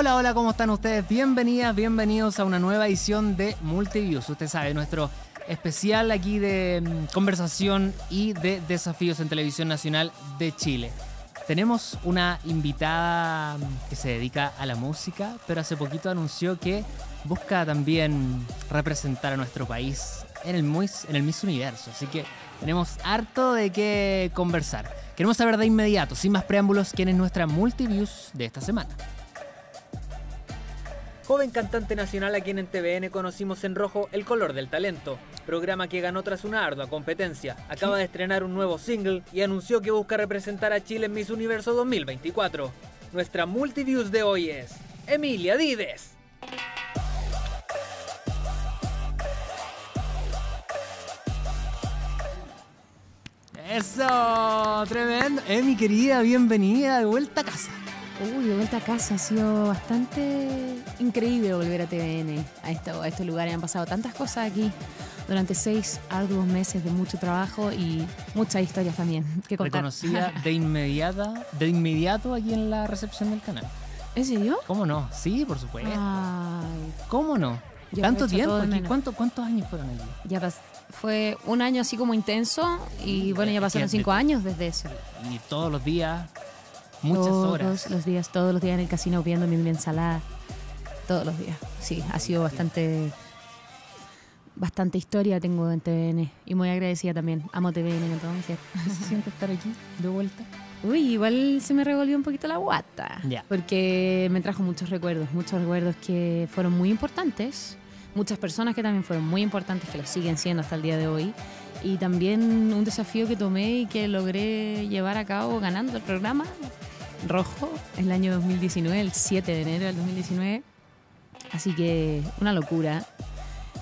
Hola, hola, ¿cómo están ustedes? Bienvenidas, bienvenidos a una nueva edición de Multiviews. Usted sabe, nuestro especial aquí de mm, conversación y de desafíos en Televisión Nacional de Chile. Tenemos una invitada mm, que se dedica a la música, pero hace poquito anunció que busca también representar a nuestro país en el, Miss, en el Miss Universo. Así que tenemos harto de qué conversar. Queremos saber de inmediato, sin más preámbulos, quién es nuestra Multiviews de esta semana. Joven cantante nacional a quien en TVN conocimos en rojo El color del talento, programa que ganó tras una ardua competencia. Acaba de estrenar un nuevo single y anunció que busca representar a Chile en Miss Universo 2024. Nuestra multiviews de hoy es Emilia Dides. Eso, tremendo. Emi querida, bienvenida de vuelta a casa. Uy, de vuelta a casa ha sido bastante increíble volver a TVN, a, esto, a este lugar. Han pasado tantas cosas aquí durante seis arduos meses de mucho trabajo y muchas historias también que contar. Reconocida de inmediata, de inmediato aquí en la recepción del canal. ¿En serio? ¿Cómo no? Sí, por supuesto. Ay, ¿Cómo no? Yo ¿Tanto tiempo? aquí? ¿Cuánto- ¿Cuántos años fueron allí? ya fue un año así como intenso y bueno, ya pasaron cinco años desde eso. Y todos los días, muchas todos horas. los días, todos los días en el casino viendo mi, ensalada. Todos los días. Sí, ha sido bastante bastante historia tengo en TVN y muy agradecida también. Amo TVN entonces. ¿Qué se siente estar aquí de vuelta? Uy, igual se me revolvió un poquito la guata. Ya. Porque me trajo muchos recuerdos, muchos recuerdos que fueron muy importantes. Muchas personas que también fueron muy importantes, que lo siguen siendo hasta el día de hoy. Y también un desafío que tomé y que logré llevar a cabo ganando el programa Rojo el año 2019, el 7 de enero del 2019. Así que una locura,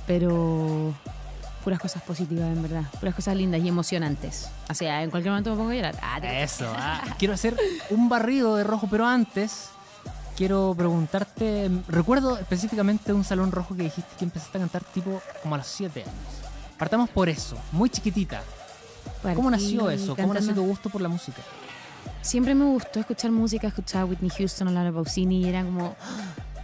pero puras cosas positivas en verdad, puras cosas lindas y emocionantes. O sea, en cualquier momento me pongo a llorar. Ah, Eso, ah, quiero hacer un barrido de rojo, pero antes quiero preguntarte, recuerdo específicamente un salón rojo que dijiste que empezaste a cantar tipo como a los 7 años. Partamos por eso, muy chiquitita. ¿Cómo nació eso? ¿Cómo nació tu gusto por la música? Siempre me gustó escuchar música, escuchaba a Whitney Houston Laura Pausini y era como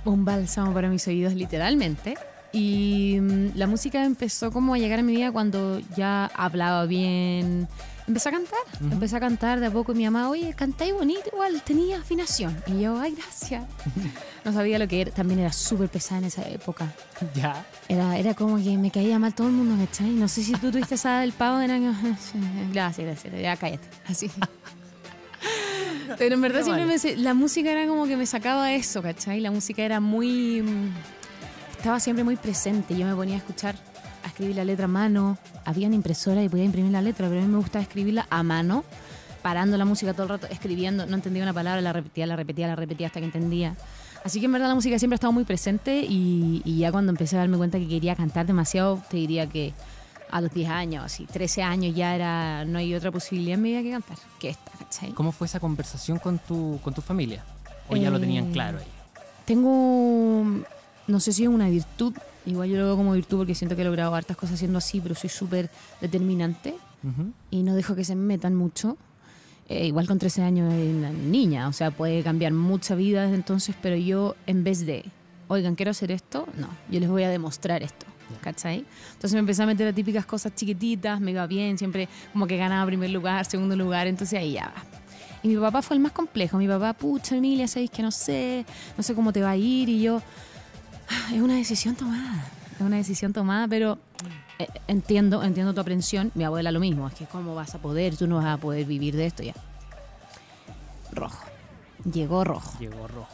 un bálsamo para mis oídos literalmente. Y mm, la música empezó como a llegar a mi vida cuando ya hablaba bien. Empecé a cantar, Ujú. empecé a cantar de a poco. y Mi mamá, oye, cantáis bonito, igual tenía afinación. Y yo, ay, gracias. No sabía lo que era. También era súper pesada en esa época. Ya. Era, era como que me caía mal todo el mundo, ¿cachai? No sé si tú tuviste esa del pavo, era como, gracias, gracias, ya cállate, así. Pero en verdad Qué siempre mal. me, la música era como que me sacaba eso, ¿cachai? La música era muy... Estaba siempre muy presente, yo me ponía a escuchar, a escribir la letra a mano, había una impresora y podía imprimir la letra, pero a mí me gustaba escribirla a mano, parando la música todo el rato, escribiendo, no entendía una palabra, la repetía, la repetía, la repetía hasta que entendía. Así que en verdad la música siempre ha estado muy presente y, y ya cuando empecé a darme cuenta que quería cantar demasiado, te diría que a los 10 años, así, 13 años ya era, no hay otra posibilidad en mi vida que cantar que esta, ¿cachai? ¿Cómo fue esa conversación con tu, con tu familia? ¿O ya lo tenían Eh, claro ahí? Tengo, no sé si es una virtud, igual yo lo veo como virtud porque siento que he logrado hartas cosas siendo así, pero soy súper determinante Ujú. y no dejo que se me metan mucho. Eh, igual con 13 años es una niña, o sea, puede cambiar mucha vida desde entonces, pero yo en vez de, oigan, quiero hacer esto, no, yo les voy a demostrar esto, ¿cachai? Entonces me empecé a meter a típicas cosas chiquititas, me iba bien, siempre como que ganaba primer lugar, segundo lugar, entonces ahí ya va. Y mi papá fue el más complejo, mi papá, pucha, Emilia, sabéis que no sé, no sé cómo te va a ir, y yo, "Ah, es una decisión tomada, es una decisión tomada, pero eh, entiendo, entiendo tu aprensión. Mi abuela lo mismo, es que cómo vas a poder, tú no vas a poder vivir de esto ya. Rojo. Llegó rojo. Llegó rojo.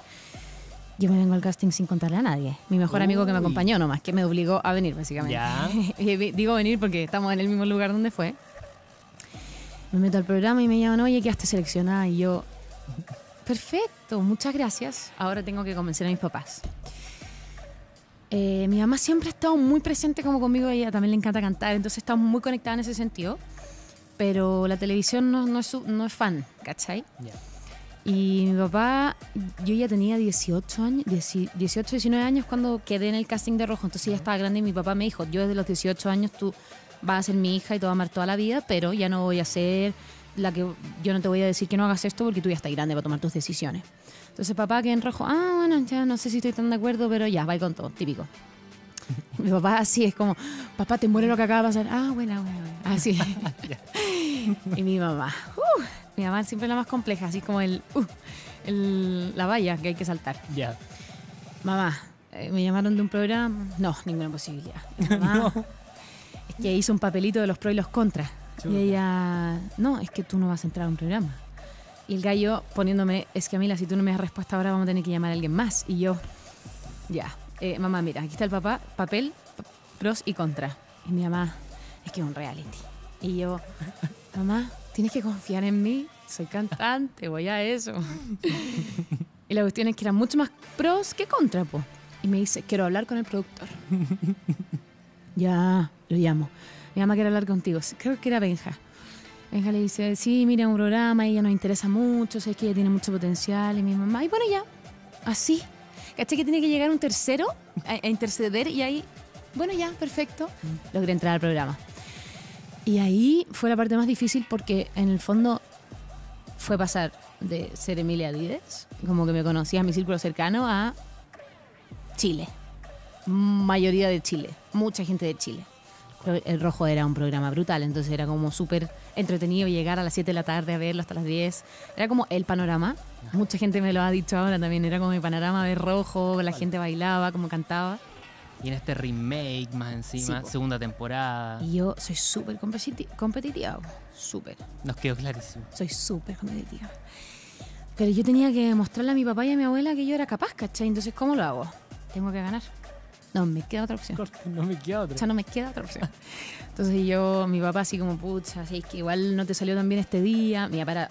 Yo me vengo al casting sin contarle a nadie. Mi mejor amigo que me acompañó nomás, que me obligó a venir básicamente. Ya. Digo venir porque estamos en el mismo lugar donde fue. Me meto al programa y me llaman, oye, quedaste seleccionada. Y yo, perfecto, muchas gracias. Ahora tengo que convencer a mis papás. Eh, mi mamá siempre ha estado muy presente como conmigo, a ella también le encanta cantar, entonces estamos muy conectadas en ese sentido. Pero la televisión no, no es, su- no es fan, ¿cachai? Ya. Y mi papá, yo ya tenía 18 años, 10 18, 19 años cuando quedé en el casting de Rojo, entonces ya estaba grande y mi papá me dijo, yo desde los 18 años tú vas a ser mi hija y te vas a amar toda la vida, pero ya no voy a ser la que yo no te voy a decir que no hagas esto porque tú ya estás grande para tomar tus decisiones. Entonces papá que en rojo, ah, bueno, ya no sé si estoy tan de acuerdo, pero ya, va con todo, típico. Mi papá así es como, papá, te muere lo que acaba de pasar. Ah, bueno, bueno, bueno. Así. y mi mamá, uh, mi mamá siempre es la más compleja, así como el, uh, el- la valla que hay que saltar. Ya. Mamá, eh, me llamaron de un programa. No, ninguna posibilidad. Mamá, Es que hizo un papelito de los pros y los contras. Chuta. Y ella, no, es que tú no vas a entrar a un programa. Y el gallo poniéndome, es que Camila, si tú no me das respuesta ahora vamos a tener que llamar a alguien más. Y yo, ya, eh, mamá, mira, aquí está el papá, papel, pros y contras. Y mi mamá, es que es un reality. Y yo, mamá, tienes que confiar en mí, soy cantante, voy a eso. Y la cuestión es que eran mucho más pros que contra, po. Y me dice, quiero hablar con el productor. ya, lo llamo. Mi mamá quiere hablar contigo. Creo que era Benja. Benja le dice, sí, mira, un programa, ella nos interesa mucho, sé que ella tiene mucho potencial. Y mi mamá, y bueno, ya, así. ¿Caché que tiene que llegar un tercero a, a interceder? Y ahí, bueno, ya, perfecto. Logré entrar al programa. Y ahí fue la parte más difícil porque en el fondo fue pasar de ser Emilia Díez, como que me conocía mi círculo cercano, a Chile. Mayoría de Chile, mucha gente de Chile. El Rojo era un programa brutal, entonces era como súper entretenido llegar a las 7 de la tarde a verlo hasta las 10. Era como el panorama. Mucha gente me lo ha dicho ahora también, era como mi panorama ver Rojo, la gente bailaba, como cantaba. Y en este remake más encima, Sí, segunda temporada. Y yo soy súper competi- competitiva, súper. Nos quedó clarísimo. Soy súper competitiva. Pero yo tenía que mostrarle a mi papá y a mi abuela que yo era capaz, ¿cachai? Entonces, ¿cómo lo hago? Tengo que ganar. No, me queda otra opción. No me queda O otra. sea, no me queda otra opción. Entonces yo, mi papá así como, pucha, así es que igual no te salió tan bien este día. Mi papá era-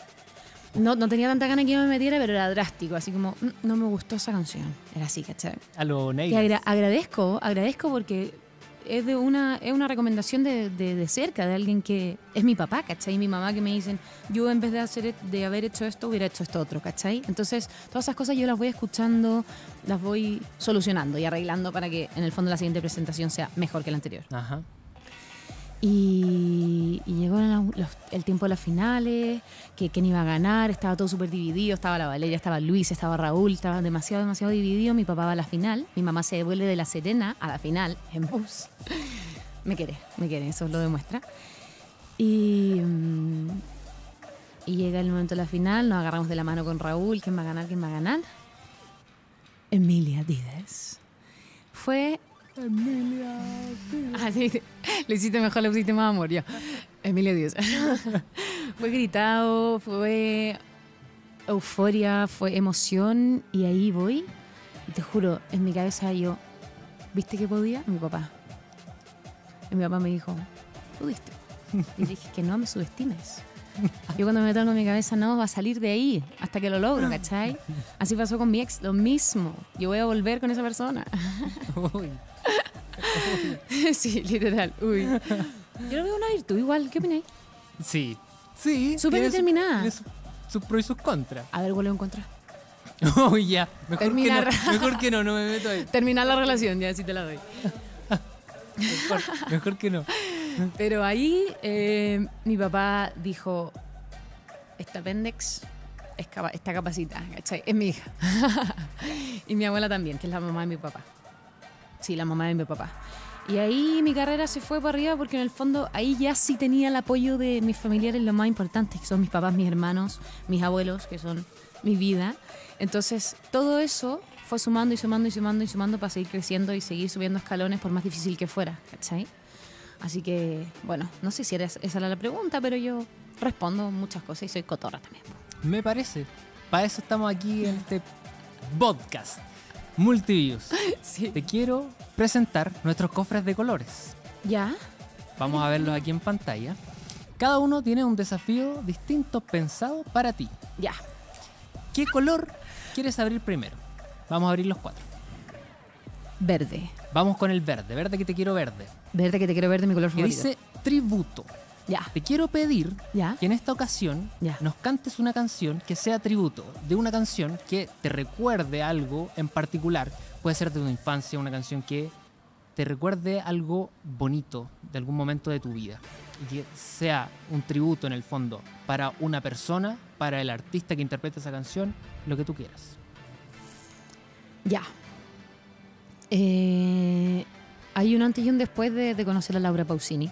no, no tenía tanta gana que yo me metiera, pero era drástico, así como, "Mm, no me gustó esa canción. Era así, ¿cachai? A lo Y negro. agra- agradezco, agradezco porque es de una, es una recomendación de, de- de cerca, de alguien que es mi papá, ¿cachai? Y mi mamá que me dicen, yo en vez de, hacer, de haber hecho esto, hubiera hecho esto otro, ¿cachai? Entonces, todas esas cosas yo las voy escuchando, las voy solucionando y arreglando para que en el fondo la siguiente presentación sea mejor que la anterior. Ajá. Y, llegó el tiempo de las finales, que quién iba a ganar, estaba todo súper dividido, estaba la Valeria, estaba Luis, estaba Raúl, estaba demasiado, demasiado dividido. Mi papá va a la final, mi mamá se devuelve de La Serena a la final en bus. Me quiere, me quiere, eso lo demuestra. Y, mm, y llega el momento de la final, nos agarramos de la mano con Raúl, quién va a ganar, quién va a ganar. Emilia Díaz. Fue Ah, sí, sí. Le hiciste mejor, le pusiste más amor, yo. Emilia Díaz. fue gritado, fue euforia, fue emoción y ahí voy. Y te juro, en mi cabeza yo, ¿viste que podía? Mi papá. Y mi papá me dijo, ¿pudiste? Y dije que no me subestimes. Yo cuando me meto algo en mi cabeza, no, va a salir de ahí hasta que lo logro, ¿cachai? Así pasó con mi ex, lo mismo. Yo voy a volver con esa persona. Sí, literal. Uy. Yo lo veo una virtud igual. ¿Qué opináis? Sí. Sí. Súper determinada. su- Sus pros y sus contras. A ver, vuelvo a encontrar. Uy, ya. Mejor Terminar. que no. Mejor que no, no me meto ahí. Terminar la relación, ya sí te la doy. Mejor, mejor que no. Pero ahí eh, mi papá dijo, esta pendex está capacitada, ¿cachai? Es mi hija. y mi abuela también, que es la mamá de mi papá. Sí, la mamá de mi papá. Y ahí mi carrera se fue para arriba porque en el fondo ahí ya sí tenía el apoyo de mis familiares, lo más importante, que son mis papás, mis hermanos, mis abuelos, que son mi vida. Entonces, todo eso fue sumando y sumando y sumando y sumando para seguir creciendo y seguir subiendo escalones por más difícil que fuera, ¿cachai? Así que, bueno, no sé si era, esa era la pregunta, pero yo respondo muchas cosas y soy cotorra también. Me parece. Para eso estamos aquí en este podcast. Multiviews. Sí. Te quiero presentar nuestros cofres de colores. ¿Ya? Vamos a verlos aquí en pantalla. Cada uno tiene un desafío distinto pensado para ti. Ya. ¿Qué color quieres abrir primero? Vamos a abrir los cuatro. Verde. Vamos con el verde. Verde que te quiero verde. Verde que te quiero verde, mi color Que favorito. dice tributo. Ya. Te quiero pedir Ya. que en esta ocasión Ya. nos cantes una canción que sea tributo de una canción que te recuerde algo en particular. Puede ser de una infancia, una canción que te recuerde algo bonito de algún momento de tu vida. Y que sea un tributo en el fondo para una persona, para el artista que interpreta esa canción, lo que tú quieras. Ya. Eh, hay un antes y un después de, de conocer a Laura Pausini.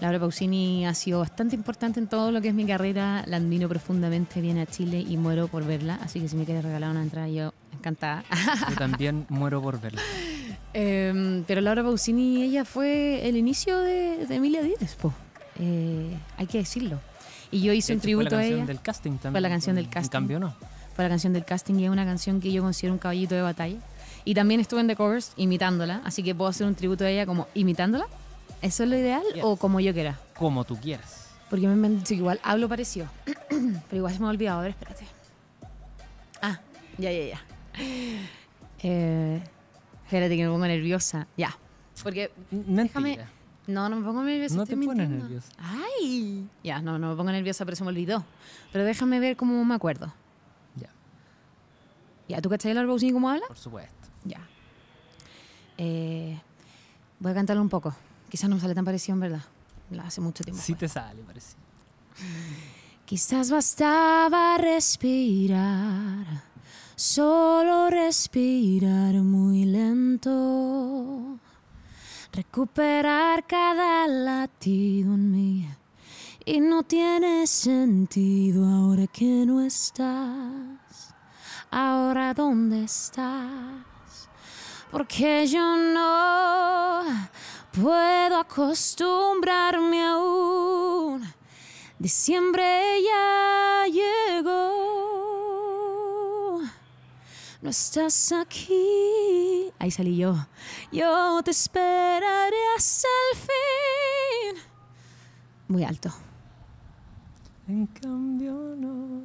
Laura Pausini ha sido bastante importante en todo lo que es mi carrera. La admiro profundamente, viene a Chile y muero por verla. Así que si me quieres regalar una entrada, yo encantada. Yo también muero por verla. Eh, pero Laura Pausini, ella fue el inicio de, de Emilia Díez. Eh, hay que decirlo. Y yo hice un tributo fue la a canción ella. del casting también. Fue la canción del En casting. cambio, no. Fue la canción del casting y es una canción que yo considero un caballito de batalla. Y también estuve en The Covers imitándola, así que puedo hacer un tributo a ella como imitándola. ¿Eso es lo ideal o como yo quiera? Como tú quieras. Porque me que igual hablo parecido. Pero igual se me ha olvidado. A ver, espérate. Ah, ya, ya, ya. Eh, espérate que me pongo nerviosa. Ya. Porque Mentira. déjame. No, no me pongo nerviosa. No te pones nerviosa. Ay. Ya, no, no me pongo nerviosa, pero se me olvidó. Pero déjame ver cómo me acuerdo. Ya, Ya, ¿tú cachai el Pausini cómo habla? por supuesto. Ya. Eh, voy a cantarlo un poco. Quizás no me sale tan parecido, en verdad. La hace mucho tiempo. Sí te sale, parece. Quizás bastaba respirar, solo respirar muy lento, recuperar cada latido en mí. Y no tiene sentido ahora que no estás, ahora dónde estás, porque yo no puedo acostumbrarme aún. Diciembre ya llegó. No estás aquí. Ahí salí yo. Yo te esperaré hasta el fin. Muy alto. En cambio, no.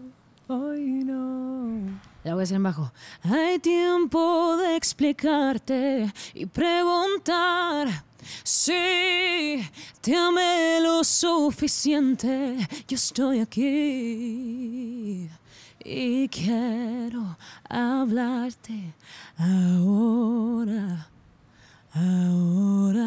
Hoy no. La voy a hacer en bajo. Hay tiempo de explicarte y preguntar si te amé lo suficiente. Yo estoy aquí y quiero hablarte ahora, ahora.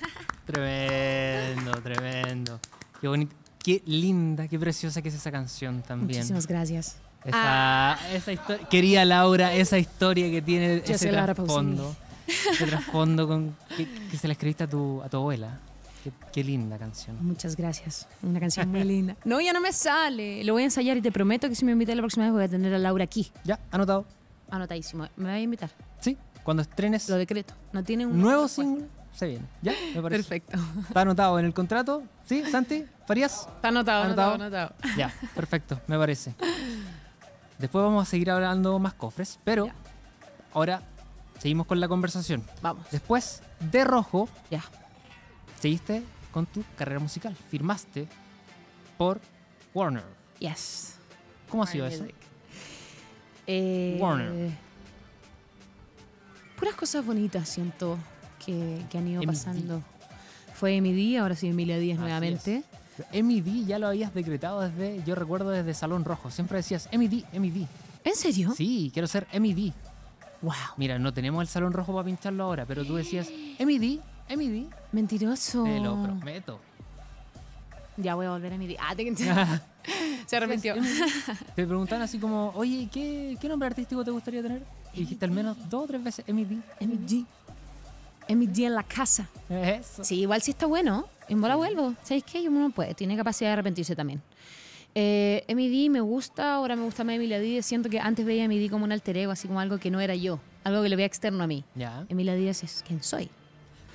Tremendo, tremendo. Qué bonita, qué linda, qué preciosa que es esa canción también. Muchísimas gracias. Esa, esa historia, quería Laura, esa historia que tiene Yo ese trasfondo. Ese trasfondo con, que, que se la escribiste a tu, a tu abuela. Qué, qué linda canción. Muchas gracias. Una canción muy linda. No, ya no me sale. Lo voy a ensayar y te prometo que si me invitas la próxima vez voy a tener a Laura aquí. Ya, anotado. Anotadísimo. Me va a invitar. Sí, cuando estrenes Lo decreto. No tiene un nuevo single, se viene. Ya, me parece. Perfecto. Está anotado en el contrato. ¿Sí, Santi? ¿Farías? Está anotado, ¿Anotado? anotado, anotado. Ya, perfecto, me parece. Después vamos a seguir hablando más cofres, pero Ya. ahora seguimos con la conversación. Vamos. Después de Rojo, Ya. seguiste con tu carrera musical. Firmaste por Warner. Yes. ¿Cómo ha sido eso? Eh, Warner. Puras cosas bonitas siento que, que han ido MD. pasando. Fue Emi ahora sí Emilia Díaz Así nuevamente. MD ya lo habías decretado desde, yo recuerdo desde Salón Rojo. Siempre decías MD, MD. ¿En serio? Sí, quiero ser MD. Wow. Mira, no tenemos el Salón Rojo para pincharlo ahora, pero tú decías MD, MD. Mentiroso. Te lo prometo. Ya voy a volver a Emi Ah, te Se arrepintió. Te preguntan así como, oye, ¿qué, ¿qué nombre artístico te gustaría tener? Y dijiste al menos dos o tres veces MD. MD. MD en la casa. Eso. Sí, igual sí está bueno. En bola vuelvo. ¿Sabéis qué? Uno no puede. Tiene capacidad de arrepentirse también. Eh, MD me gusta, ahora me gusta más Emilia Díaz. Siento que antes veía a MD como un alter ego, así como algo que no era yo. Algo que le veía externo a mí. Ya. Emilia Díaz es quien soy.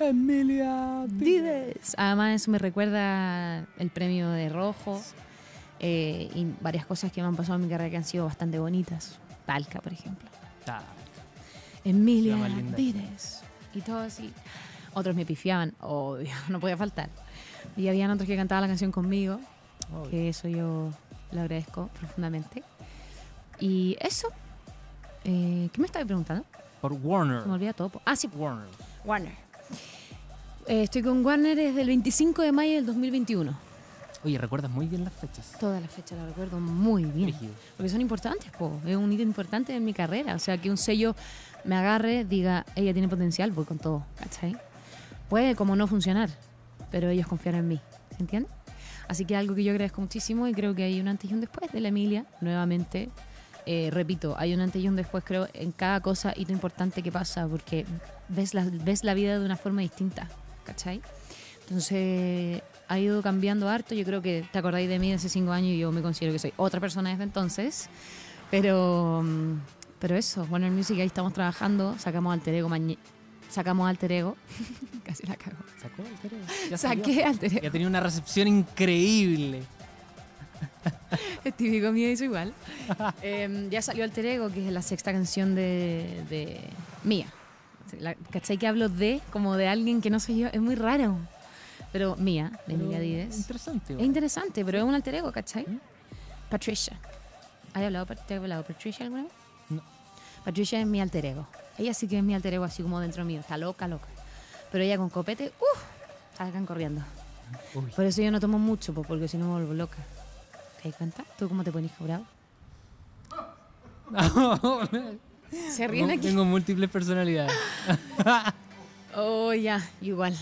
Emilia Díaz. Además, eso me recuerda el premio de Rojo eh, y varias cosas que me han pasado en mi carrera que han sido bastante bonitas. Talca, por ejemplo. Ah, Emilia. Díaz. Y todo así. Otros me pifiaban, obvio, no podía faltar. Y habían otros que cantaban la canción conmigo, obvio. que eso yo lo agradezco profundamente. Y eso. Eh, ¿Qué me estaba preguntando? Por Warner. Se me olvida todo. Ah, sí, Warner. Warner. Eh, estoy con Warner desde el 25 de mayo del 2021. Oye, recuerdas muy bien las fechas. Todas las fechas las recuerdo muy bien. Brígido. Porque son importantes, po. es un hito importante en mi carrera. O sea, que un sello me agarre, diga, ella tiene potencial, voy con todo, ¿cachai? Puede como no funcionar, pero ellos confiaron en mí, ¿se entiende? Así que algo que yo agradezco muchísimo y creo que hay un antes y un después de la Emilia, nuevamente. Eh, repito, hay un antes y un después, creo, en cada cosa hito importante que pasa, porque ves la, ves la vida de una forma distinta, ¿cachai? Entonces ha ido cambiando harto. Yo creo que te acordáis de mí de hace cinco años y yo me considero que soy otra persona desde entonces. Pero, mm, pero eso, Warner Music, ahí estamos trabajando. Sacamos Alter Ego. mañe- Sacamos Alter Ego. Casi la cago. ¿Sacó el teléfono? Ya salió. Saqué Alter Y Ego. ha tenido una recepción increíble. Es típico mío, hizo igual. Em, ya salió Alter Ego, que es la sexta canción de, de mía. La, ¿Cachai que hablo de, como de alguien que no soy yo? Es muy raro. Pero mía, de Emilia Dides. Interesante. Es interesante, pero es un alter ego, ¿cachai? ¿Mm? Patricia. ¿Has hablado, ¿Te has hablado Patricia alguna vez? No. Patricia es mi alter ego. Ella sí que es mi alter ego, así como dentro mío. Está loca, loca. Pero ella con copete, ¡uff! Salgan corriendo. Uy. Por eso yo no tomo mucho, po, porque si no me vuelvo loca. ¿Te das cuenta? ¿Tú cómo te pones bravo? Se ríen aquí. Tengo múltiples personalidades. Oh, ya, igual.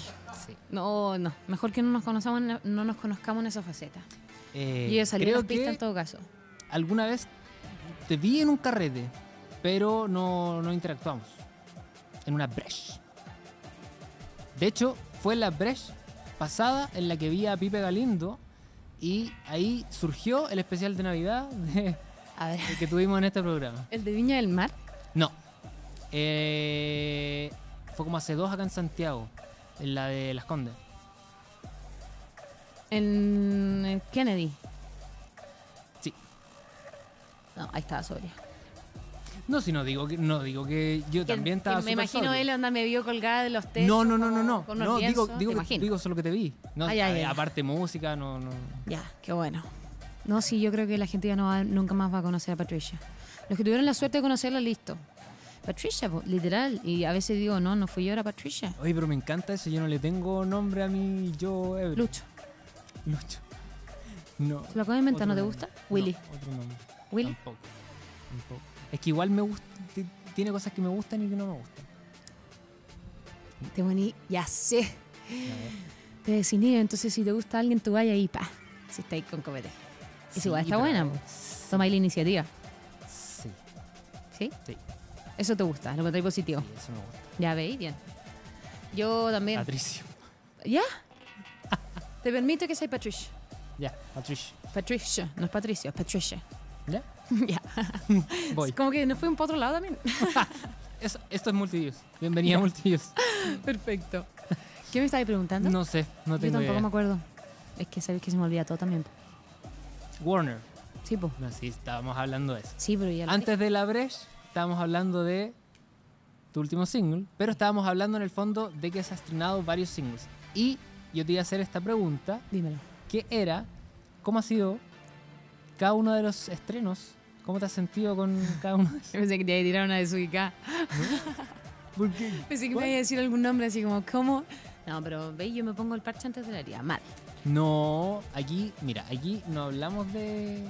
Sí. No, no. Mejor que no nos conozcamos, en- no nos conozcamos en esa faceta. Eh, y yo salí a creo las pistas que en todo caso. alguna vez te vi en un carrete, pero no, no interactuamos. En una breche. De hecho, fue la breche pasada en la que vi a Pipe Galindo y ahí surgió el especial de Navidad de- A ver. que tuvimos en este programa. ¿El de Viña del Mar? No. Eh, fue como hace dos acá en Santiago, en la de Las Condes. En Kennedy. Sí. No, ahí estaba sobria. No, si no digo que, no digo que yo Que- también que estaba Me súper imagino sobrio. él onda me vio colgada de los techos. No, no, no, no, no. Con No, digo, digo, que- digo solo que te vi. No. Aparte música, no, no. Ya, qué bueno. No, sí, yo creo que la gente ya no va- nunca más va a conocer a Patricia. Los que tuvieron la suerte de conocerla, listo. Patricia, literal. Y a veces digo, no, no fui yo, era Patricia. Oye, pero me encanta eso. Yo no le tengo nombre a mi yo ebrio. Lucho. Lucho. No. ¿Se lo acabo de inventar? ¿No te gusta? nombre. Willy. No, otro nombre. Willy. Tampoco. Tampoco. Es que igual me gusta. ti- Tiene cosas que me gustan y que no me gustan. Te poní, ya sé. Te desinhibe, entonces si te gusta alguien, tú vaya y pa. Si estáis con copete. Es Sí, igual, está buena. po. Toma ahí la iniciativa. Sí, ¿Sí? sí, Eso te gusta, lo encontré positivo. sí, eso me gusta. Ya veis, bien. Yo también. Patricio. ¿Ya? Te permito que sea Patricia. Ya, Patricio. Patricia, no es Patricia, es Patricia. ¿Ya? ya. Voy. Como que nos fuimos para otro lado también. Esto es Multidios. Bienvenida a Multidios. Perfecto. ¿Qué me estabas preguntando? No sé, no Yo tengo tampoco idea. me acuerdo. Es que sabes que se me olvida todo también. Warner. Sí, pues. No, sí, estábamos hablando de eso. Sí, pero ya lo Antes de la Breche, estábamos hablando de tu último single, pero estábamos hablando en el fondo de que se ha estrenado varios singles. Y yo te iba a hacer esta pregunta, Dímelo. que era, ¿cómo ha sido cada uno de los estrenos? ¿Cómo te has sentido con cada uno de esos? Yo pensé que te iba a tirar una desubicada. ¿Por qué? Pensé que me ¿Cuál? iba a decir algún nombre así como, ¿cómo? No, pero veis, yo me pongo el parche antes de la herida. Mal. No, aquí, mira, aquí no hablamos de,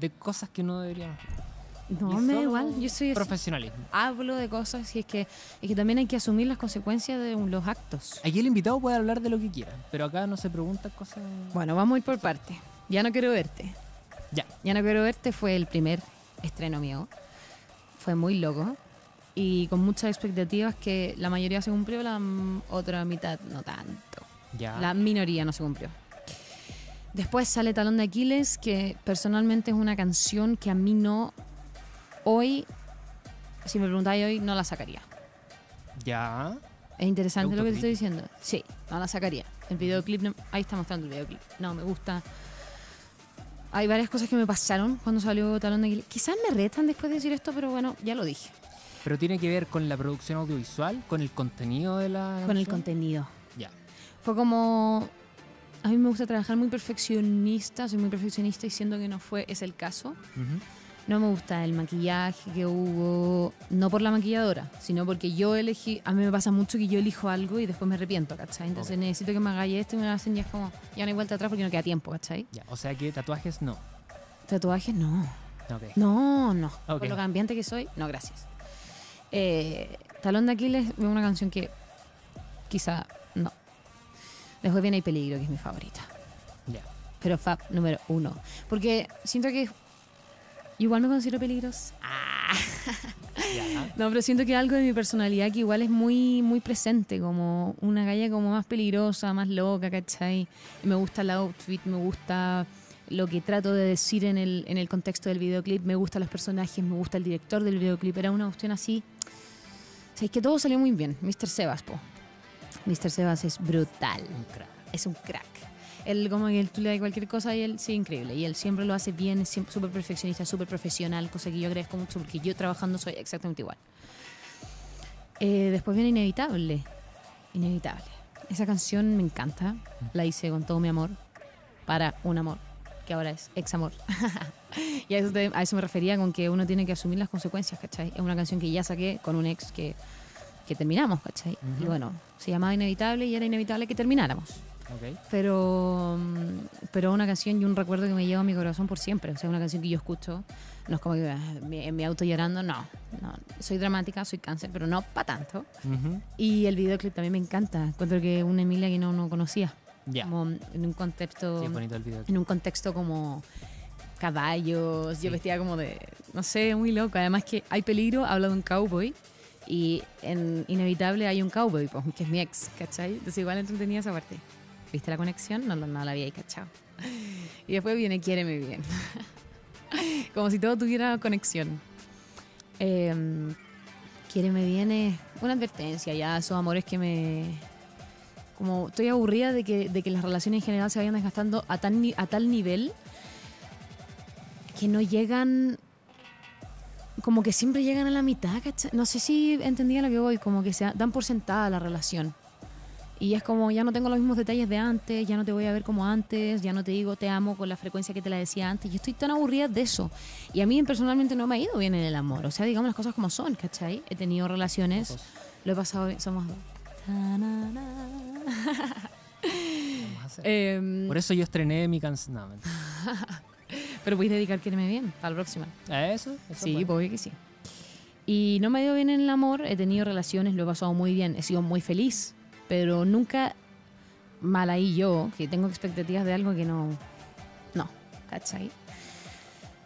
de cosas que no deberíamos. No, me da igual. Yo soy. Profesionalismo. Hablo de cosas y es que, es que también hay que asumir las consecuencias de los actos. Aquí el invitado puede hablar de lo que quiera, pero acá no se preguntan cosas. Bueno, vamos a ir por parte. Ya no quiero verte. Ya. Ya no quiero verte fue el primer estreno mío. Fue muy loco y con muchas expectativas que la mayoría se cumplió, la otra mitad no tanto. Ya. La minoría no se cumplió. Después sale Talón de Aquiles, que personalmente es una canción que a mí no, hoy, si me preguntáis hoy, no la sacaría. Ya. Es interesante lo que te estoy diciendo. Sí, no la sacaría. El videoclip, no- ahí está mostrando el videoclip. No, me gusta. Hay varias cosas que me pasaron cuando salió Talón de Aquiles. Quizás me retan después de decir esto, pero bueno, ya lo dije. Pero tiene que ver con la producción audiovisual, con el contenido de la. Con el contenido. Ya. Fue como. A mí me gusta trabajar muy perfeccionista, soy muy perfeccionista y siento que no fue, es el caso. Ujú. No me gusta el maquillaje que hubo, no por la maquilladora, sino porque yo elegí, a mí me pasa mucho que yo elijo algo y después me arrepiento, ¿cachai? Entonces necesito que me hagáis esto y me lo hacen y es como, ya no hay vuelta atrás porque no queda tiempo, ¿cachai? Ya, o sea que tatuajes no. Tatuajes, no. No, no. Ok. Por lo cambiante que soy, no, gracias. Eh, Talón de Aquiles es una canción que quizá no. Después viene El Peligro, que es mi favorita. Ya. Pero Fab número uno. Porque siento que igual me considero peligrosa. Ya. No, pero siento que algo de mi personalidad que igual es muy, muy presente, como una galla como más peligrosa, más loca, ¿cachai? Me gusta el outfit, me gusta lo que trato de decir en el, en el contexto del videoclip, me gustan los personajes, me gusta el director del videoclip, era una cuestión así. O sea, es que todo salió muy bien. Mr. Sebas, po. Mr. Sebas es brutal Un crack. es un crack. Él como que él, tú le das cualquier cosa y él sí, increíble. Y él siempre lo hace bien, es súper perfeccionista, súper profesional, cosa que yo agradezco mucho porque yo trabajando soy exactamente igual. Eh, después viene Inevitable. Inevitable. Esa canción me encanta. La hice con todo mi amor para un amor, que ahora es ex amor. y a eso, te- a eso me refería con que uno tiene que asumir las consecuencias, ¿cachai? Es una canción que ya saqué con un ex que, que terminamos, ¿cachai? Y bueno, se llamaba Inevitable y era inevitable que termináramos Ok. pero mm, pero una canción y un recuerdo que me lleva a mi corazón por siempre. O sea, una canción que yo escucho, no es como que ah, en mi auto llorando, no, no. Soy dramática, soy cáncer, pero no para tanto. Ujú. Y el videoclip también me encanta. Encuentro que una Emilia que no, no conocía. Ya. Como en un contexto, Sí, bonito el video. en un contexto como caballos, Sí. yo vestía como de, no sé, muy loco. Además que hay peligro, habla de un cowboy. Y en Inevitable hay un cowboy, que es mi ex, ¿cachai? Entonces igual entretenía esa parte. ¿Viste la conexión? No, no, no la había ahí cachado. Y después viene Quiéreme Bien. Como si todo tuviera conexión. Eh, Quiéreme Bien es una advertencia ya, esos amores que me... Como estoy aburrida de que, de que las relaciones en general se vayan desgastando a, tan, a tal nivel que no llegan... Como que siempre llegan a la mitad, ¿cachai? No sé si entendía lo que voy, como que se dan por sentada la relación. Y es como, ya no tengo los mismos detalles de antes, ya no te voy a ver como antes, ya no te digo te amo con la frecuencia que te la decía antes. Yo estoy tan aburrida de eso. Y a mí personalmente no me ha ido bien en el amor. O sea, digamos las cosas como son, ¿cachai? He tenido relaciones, lo he pasado bien, somos dos. Em, Por eso yo estrené mi canción. No, pero a dedicar Quiereme Bien para la próxima. ¿A eso? ¿Eso Sí, obvio que sí. Y no me ha ido bien en el amor, he tenido relaciones, lo he pasado muy bien, he sido muy feliz, pero nunca mal ahí yo, que tengo expectativas de algo que no. No, ¿cachai?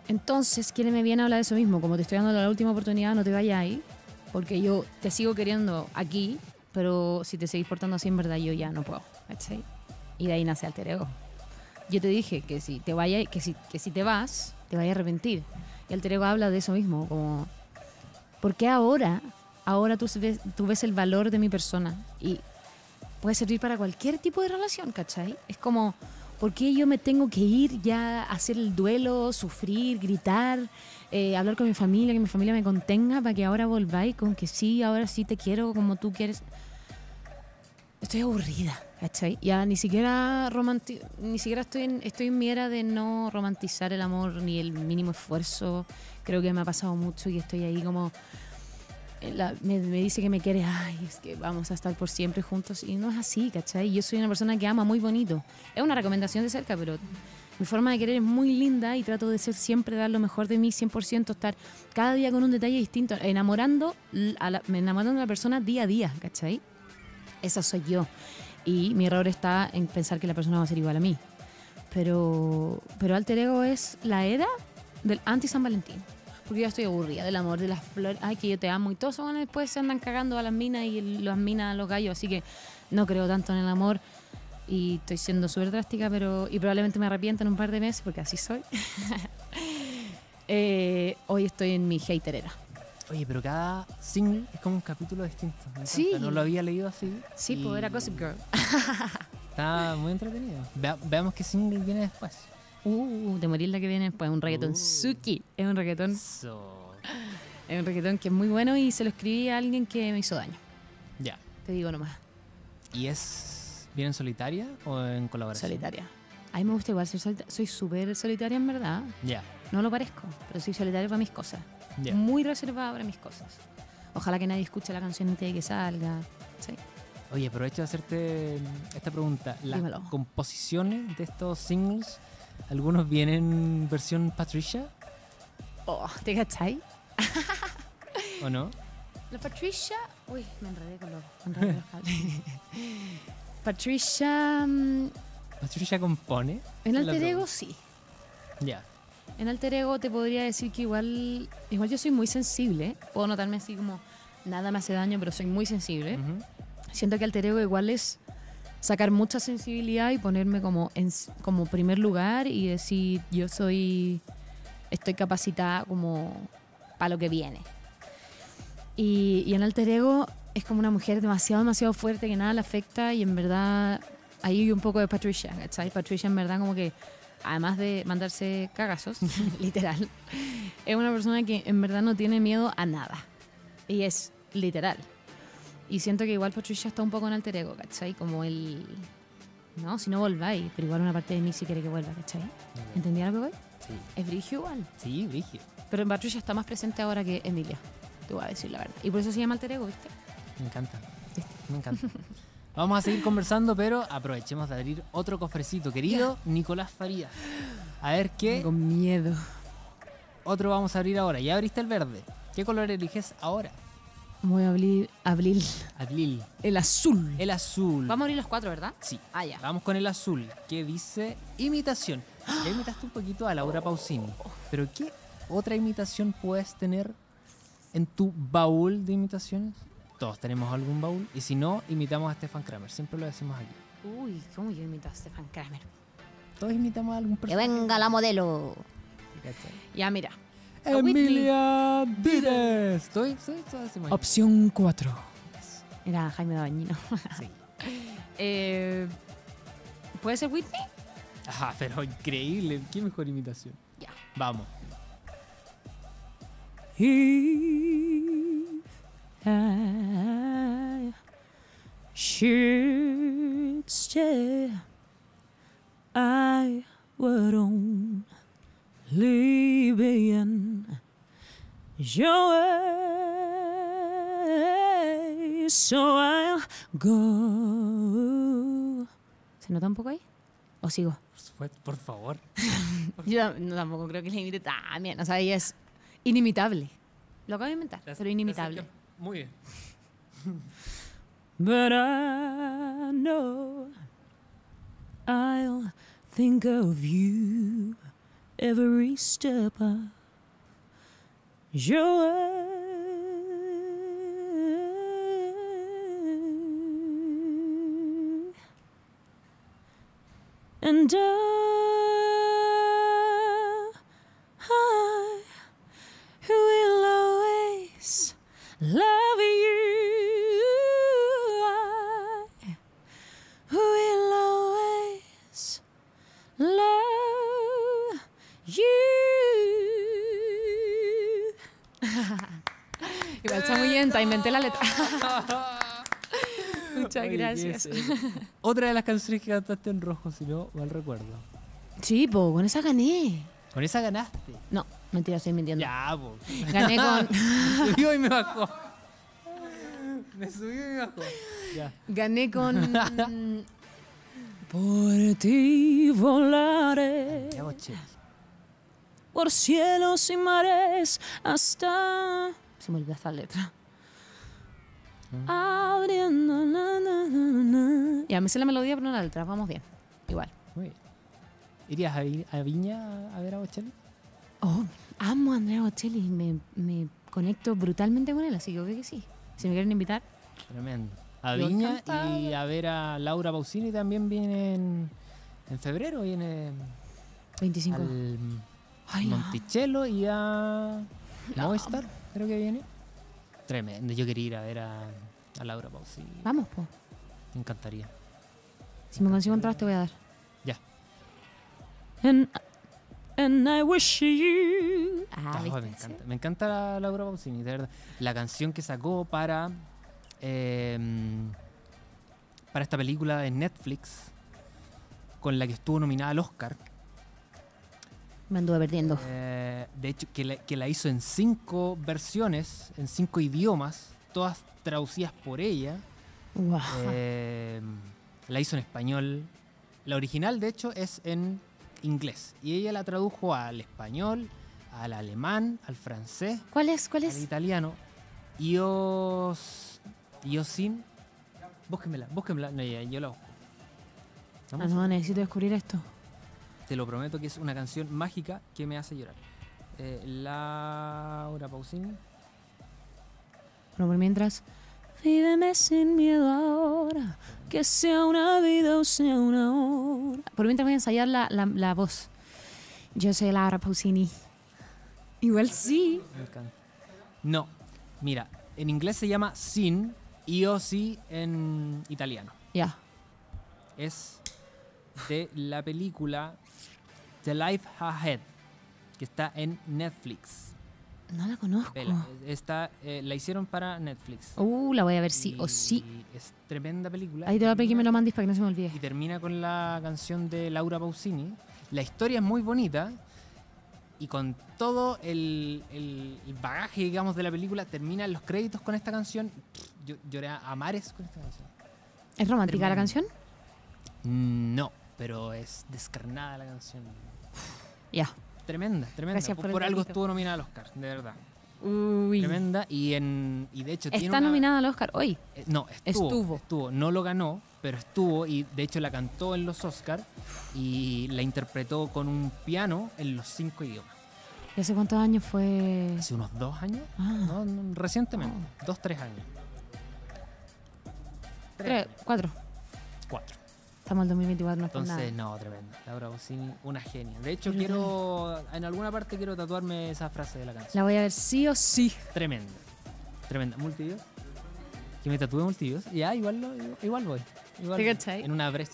Entonces, Quiéreme Bien habla de eso mismo, como te estoy dando la última oportunidad, no te vayas ahí, porque yo te sigo queriendo aquí, pero si te seguís portando así, en verdad yo ya no puedo, ¿cachai? Y de ahí nace Alter Ego. Yo te dije que si te vayas, que si, que si te vas, te vayas a arrepentir. Y Alter Ego habla de eso mismo, como, ¿por qué ahora, ahora tú ves, tú ves el valor de mi persona? Y puede servir para cualquier tipo de relación, ¿cachai? Es como, ¿por qué yo me tengo que ir ya a hacer el duelo, sufrir, gritar, eh, hablar con mi familia, que mi familia me contenga para que ahora volváis con que sí, ahora sí te quiero como tú quieres? Estoy aburrida, ¿cachai? Ya ni siquiera romanti ni siquiera estoy en, estoy en mi de no romantizar el amor ni el mínimo esfuerzo. Creo que me ha pasado mucho y estoy ahí como la- me, me dice que me quiere, ay, es que vamos a estar por siempre juntos. Y no es así, ¿cachai? Yo soy una persona que ama muy bonito. Es una recomendación de cerca, pero mi forma de querer es muy linda y trato de ser siempre, dar lo mejor de mí, 100%, estar cada día con un detalle distinto, enamorando a la, enamorando a la persona día a día, ¿cachai? Esa soy yo. Y mi error está en pensar que la persona va a ser igual a mí. Pero, pero Alter Ego es la era del anti-San Valentín. Porque yo ya estoy aburrida del amor, de las flores. Ay, que yo te amo y todos son después se andan cagando a las minas y las minas a los gallos. Así que no creo tanto en el amor. Y estoy siendo súper drástica, pero. Y probablemente me arrepienta en un par de meses, porque así soy. Eh, hoy estoy en mi haterera. Oye, pero cada single es como un capítulo distinto. me. Sí. No lo había leído así. Sí, y pues era Gossip Girl. Está muy entretenido. Vea- veamos qué single viene después. Uh, de morir la que viene después. Un reggaetón Uh. Suki. Es un reggaetón, So, es un reggaetón que es muy bueno y se lo escribí a alguien que me hizo daño. ya. Te digo nomás. ¿Y es bien en solitaria o en colaboración? Solitaria. A mí me gusta igual. Soy súper solitaria en verdad. Ya. No lo parezco, pero soy solitaria para mis cosas. Ya. Muy reservada para mis cosas. Ojalá que nadie escuche la canción antes de que salga. Sí. Oye, aprovecho de hacerte esta pregunta. Las Dímelo. composiciones de estos singles, algunos vienen versión Patricia Oh, ¿te cachai? o no? La Patricia. Uy, me enredé con los, enredé los cables. Patricia. mm, Patricia compone. En La alter ego pregunta. sí. Ya. En alter ego te podría decir que igual. Igual yo soy muy sensible. Puedo notarme así como. Nada me hace daño, pero soy muy sensible. Ujú. Siento que alter ego igual es sacar mucha sensibilidad y ponerme como en como primer lugar y decir yo soy estoy capacitada como para lo que viene. Y, y en alter ego es como una mujer demasiado, demasiado fuerte que nada le afecta y en verdad ahí hay un poco de Patricia, ¿cachai? Patricia en verdad como que además de mandarse cagazos, literal, es una persona que en verdad no tiene miedo a nada. Y es literal. Y siento que igual Patricia está un poco en alter ego, ¿cachai? Como el... No, si no volváis, pero igual una parte de mí sí quiere que vuelva, ¿cachai? ¿Entendí a lo que voy? Sí. Es brigio igual. Sí, dije. Pero Patricia está más presente ahora que Emilia, te voy a decir la verdad. Y por eso se llama alter ego, ¿viste? Me encanta. Me encanta. Vamos a seguir conversando, pero aprovechemos de abrir otro cofrecito. Querido Nicolás Farías. A ver qué Tengo miedo. otro vamos a abrir ahora. Ya abriste el verde. ¿Qué color eliges ahora? Voy a abrir, abrir Adlil. el azul. El azul. Vamos a abrir los cuatro, ¿verdad? Sí. Ah, ya. Vamos con el azul, que dice imitación. Ya imitaste un poquito a Laura Pausini. Pero ¿qué otra imitación puedes tener en tu baúl de imitaciones? Todos tenemos algún baúl. Y si no, imitamos a Stefan Kramer. Siempre lo decimos aquí. Uy, ¿cómo yo imito a Stefan Kramer? Todos imitamos a algún Que personaje. venga la modelo. Ya, mira. Emilia Díez. Estoy, estoy, decimos aquí. Opción 4. Era Jaime Dabañino. Sí. Eh, ¿Puede ser Whitney? Ajá, pero increíble. Qué mejor imitación. Ya. Vamos. If I should stay, I would only your way, so I'll go. ¿Se nota un poco ahí? ¿O sigo? Por favor. Yo no, tampoco creo que la imite tan bien. O sea, ella es inimitable. Lo acabo de inventar, pero inimitable. Muy bien. But I know I'll think of you every step of your way. And I, lenta, inventé la letra. Muchas Oye, gracias. Otra de las canciones que cantaste en rojo, si no mal recuerdo. Sí, po, con esa gané. Con esa ganaste. No, mentira, estoy mintiendo. Ya, po. Gané con, Me subió y me bajó. Me subió y me bajó. Ya. gané con. Por ti volaré Ya, boche. por cielos y mares hasta. Se me olvidó esta letra. Abriendo. na, na, na, na, na. Ya me sé la melodía, pero no la letra. Vamos bien. Igual. Muy bien. ¿Irías a, Vi- a Viña a ver a Bocelli? Oh, amo a Andrea Bocelli. Me, me conecto brutalmente con él, así que obvio que sí. Si me quieren invitar. Tremendo. A Yo Viña y a ver a Laura Pausini también viene en, en febrero. Viene 25. al Ay, Monticello y a Movistar, creo que viene. Tremendo. Yo quería ir a ver a, a Laura Pausini. Vamos, po. Me encantaría. Si me consigo entradas te voy a dar. Ya. And, and I wish you. Ah, Oh, ¿viste? me encanta. Me encanta la Laura Pausini, de verdad. La canción que sacó para. eh, para esta película de Netflix. Con la que estuvo nominada al Oscar. Me anduve perdiendo. Eh, de hecho, que la, que la hizo en cinco versiones, en cinco idiomas, todas traducidas por ella. Guau. Eh, la hizo en español. La original, de hecho, es en inglés. Y ella la tradujo al español, al alemán, al francés, ¿Cuál es? ¿Cuál al es? italiano. Ios. Iosin. Búsquenmela, búsquenmela. No, ya, yo la busco. Ah, no, necesito descubrir esto. Te lo prometo que es una canción mágica que me hace llorar. Eh, Laura Pausini. Bueno, por mientras. Víveme sin miedo ahora, que sea una vida o sea una hora. Por mientras voy a ensayar la, la, la voz. Yo soy Laura Pausini. Igual sí. No, mira, en inglés se llama Sin y o sí en italiano. Ya. Es de la película The Life Ahead, que está en Netflix. No la conozco. Vela, está, eh, la hicieron para Netflix. Uh, la voy a ver sí o sí. Y Es tremenda película. Ahí te voy a pedir que me lo mandes para que no se me olvide. y termina con la canción de Laura Pausini. La historia es muy bonita y con todo el, el- el bagaje, digamos, de la película, terminan los créditos con esta canción. Yo lloré a mares con esta canción. ¿Es romántica la canción? No, pero es descarnada la canción. Ya. Tremenda, tremenda. Gracias por algo estuvo nominada al Oscar, de verdad. Uy. Tremenda. Y, en, y de hecho tiene Está una- nominada al Oscar hoy. Eh, No, estuvo, Estuvo. estuvo. No lo ganó, pero estuvo y de hecho la cantó en los Oscars y la interpretó con un piano en los cinco idiomas. ¿Y hace cuántos años fue? Hace unos dos años, Ah, no, no, recientemente, dos, tres años. tres, cuatro. Cuatro. Estamos en 2024, no Entonces, nada. no, tremendo. Laura Pausini, una genia. De hecho, quiero, en alguna parte quiero tatuarme esa frase de la canción. La voy a ver sí o sí. Tremenda. Tremenda. Multidios. Que me tatúe multidios. Ya, igual, lo- igual voy. Igual ¿Te voy. En una brecha.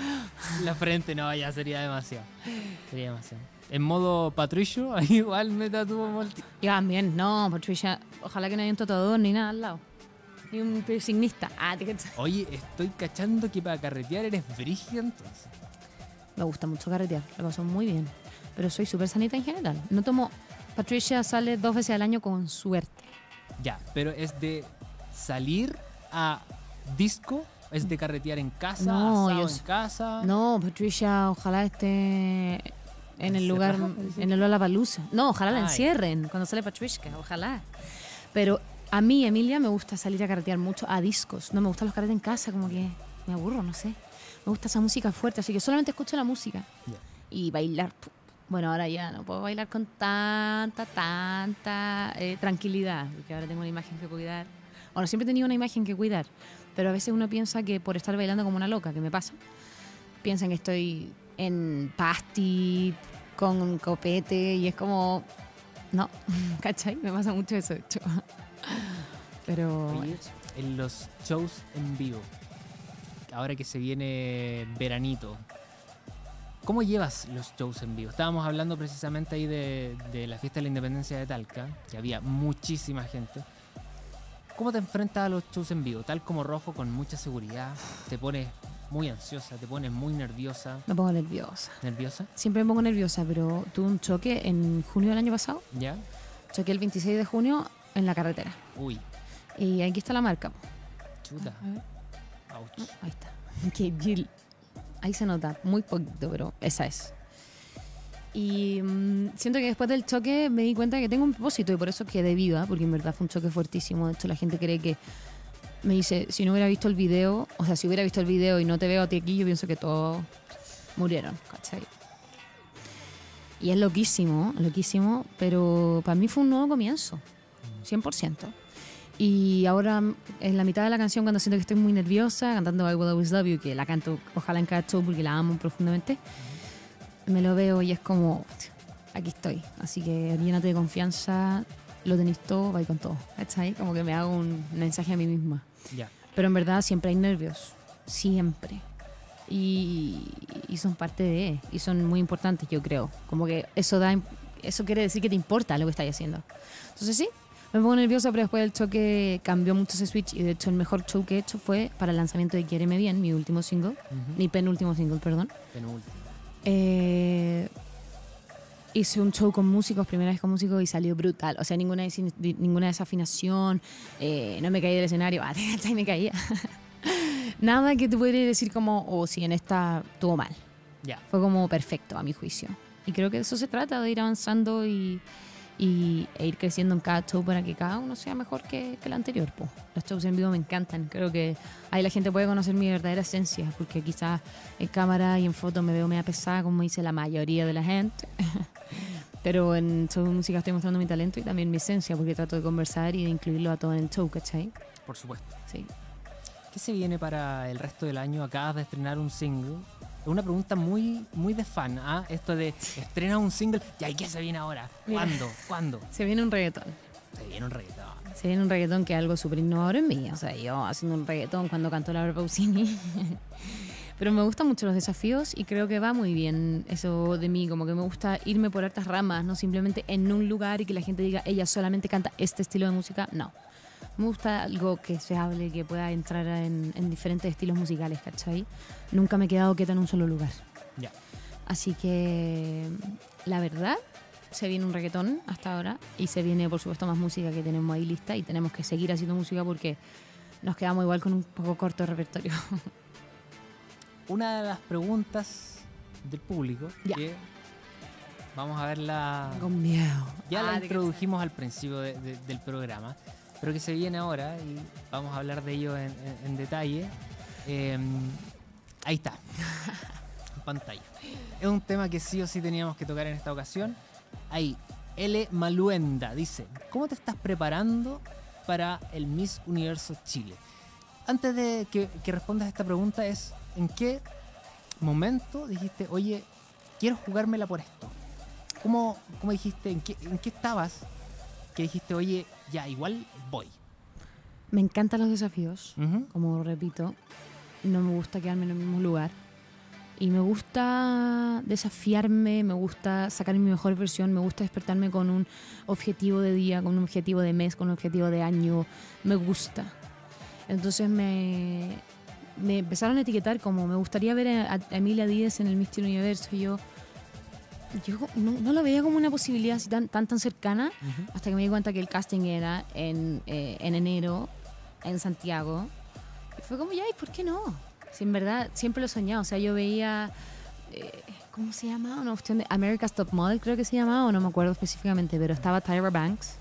La frente, no, ya sería demasiado. Sería demasiado. En modo patricio, igual me tatúo multi. Y también, no, Patricia, ojalá que no haya un tatuador ni nada al lado. Ni un piercingista. Ah, te. Oye, estoy cachando que para carretear eres brígida entonces. Me gusta mucho carretear, lo paso muy bien. Pero soy súper sanita en general. No tomo. Patricia sale dos veces al año con suerte. Ya, pero es de salir a disco, es de carretear en casa, No, asado yo en casa. No, Patricia, ojalá esté en el lugar, en el Lollapalooza. No, ojalá la Ay. encierren cuando sale Patricia, ojalá. Pero a mí, Emilia, me gusta salir a carretear mucho a discos. No me gustan los carretes en casa, como que me aburro, no sé. Me gusta esa música fuerte, así que solamente escucho la música. Ya. Y bailar. Bueno, ahora ya no puedo bailar con tanta, tanta eh, tranquilidad, porque ahora tengo una imagen que cuidar. Bueno, siempre he tenido una imagen que cuidar, pero a veces uno piensa que por estar bailando como una loca, que me pasa, piensan que estoy en pasti, con un copete, y es como. No, ¿cachai? Me pasa mucho eso, de hecho. Pero. Oye, en los shows en vivo, ahora que se viene veranito, ¿cómo llevas los shows en vivo? Estábamos hablando precisamente ahí de, de la fiesta de la independencia de Talca, que había muchísima gente. ¿Cómo te enfrentas a los shows en vivo? Tal como Rojo, con mucha seguridad, te pones muy ansiosa, te pones muy nerviosa. Me pongo nerviosa. ¿Nerviosa? Siempre me pongo nerviosa, pero tuve un choque en junio del año pasado. ¿Ya? Choqué el 26 de junio en la carretera. Uy, Y aquí está la marca. chuta. Ouch. Ahí está. Jill- Ahí se nota, muy poquito, pero esa es. Y mm, siento que después del choque me di cuenta que tengo un propósito y por eso quedé viva, porque en verdad fue un choque fuertísimo. De hecho, la gente cree que me dice, si no hubiera visto el video, o sea, si hubiera visto el video y no te veo a ti aquí, yo pienso que todos murieron, ¿cachai? Y es loquísimo, loquísimo, pero para mí fue un nuevo comienzo, 100%. Y ahora en la mitad de la canción, cuando siento que estoy muy nerviosa, cantando I Will Always Love You, que la canto ojalá en cada show porque la amo profundamente, me lo veo y es como, aquí estoy. Así que llénate de confianza, lo tenéis todo, vais con todo. ¿Cachai? Como que me hago un mensaje a mí misma. Ya. Pero en verdad siempre hay nervios, siempre. Y, y son parte de, y son muy importantes, yo creo. Como que eso da, eso quiere decir que te importa lo que estás haciendo. Entonces sí, me pongo nerviosa, pero después del choque cambió mucho ese switch y de hecho el mejor show que he hecho fue para el lanzamiento de Quiéreme Bien, mi último single, Ujú. mi penúltimo single, perdón. Penúltimo. Eh, hice un show con músicos, primera vez con músicos y salió brutal. O sea, ninguna, ninguna desafinación, eh, no me caí del escenario, ah, y me caía. Nada que te pudiera decir como, oh, sí, en esta estuvo mal. Ya. Fue como perfecto a mi juicio. Y creo que de eso se trata, de ir avanzando y, y- e ir creciendo en cada show para que cada uno sea mejor que, que el anterior. po. Los shows en vivo me encantan. Creo que ahí la gente puede conocer mi verdadera esencia, porque quizás en cámara y en foto me veo media pesada, como dice la mayoría de la gente. Pero en show de música estoy mostrando mi talento y también mi esencia, porque trato de conversar y de incluirlo a todo en el show, ¿cachai? Por supuesto. Sí. ¿Qué se viene para el resto del año? Acabas de estrenar un single. Es una pregunta muy, muy de fan, ¿ah? Esto de estrena un single, ya, ¿y qué se viene ahora? ¿Cuándo? ¿Cuándo? Se viene un reggaetón. Se viene un reggaetón. Se viene un reggaetón que es algo súper innovador en mí. O sea, yo haciendo un reggaetón cuando canto Laura Pausini. Pero me gustan mucho los desafíos y creo que va muy bien eso de mí. Como que me gusta irme por hartas ramas, no simplemente en un lugar y que la gente diga, ella solamente canta este estilo de música. No. Me gusta algo que se hable, que pueda entrar en, en diferentes estilos musicales, ¿cachai? Nunca me he quedado quieta en un solo lugar. Ya. Así que, la verdad, se viene un reggaetón hasta ahora y se viene, por supuesto, más música que tenemos ahí lista y tenemos que seguir haciendo música porque nos quedamos igual con un poco corto de repertorio. Una de las preguntas del público Ya. que vamos a verla. Con miedo. Ya la Ah, que- introdujimos al principio de- de- del programa, pero que se viene ahora y vamos a hablar de ello en, en- en detalle. Eh, ahí está, en pantalla. Es un tema que sí o sí teníamos que tocar en esta ocasión. Ahí, L. Maluenda dice: ¿Cómo te estás preparando para el Miss Universo Chile? Antes de que, que respondas esta pregunta, es: ¿en qué momento dijiste, oye, quiero jugármela por esto? ¿Cómo, cómo dijiste, en qué, en qué estabas que dijiste, oye, ya, igual voy? Me encantan los desafíos, como repito. No me gusta quedarme en el mismo lugar. Y me gusta desafiarme, me gusta sacar mi mejor versión, me gusta despertarme con un objetivo de día, con un objetivo de mes, con un objetivo de año. Me gusta. Entonces me, me empezaron a etiquetar como me gustaría ver a, a Emilia Díez en el Mister Universo. Y yo, yo no, no lo veía como una posibilidad así tan, tan, tan cercana hasta que me di cuenta que el casting era en, eh, en enero en Santiago. Y fue como, ya, ¿y por qué no? Si en verdad siempre lo he soñado. O sea, yo veía, eh, ¿cómo se llama? Una opción de America's Top Model, creo que se llamaba, o no me acuerdo específicamente, pero estaba Tyra Banks.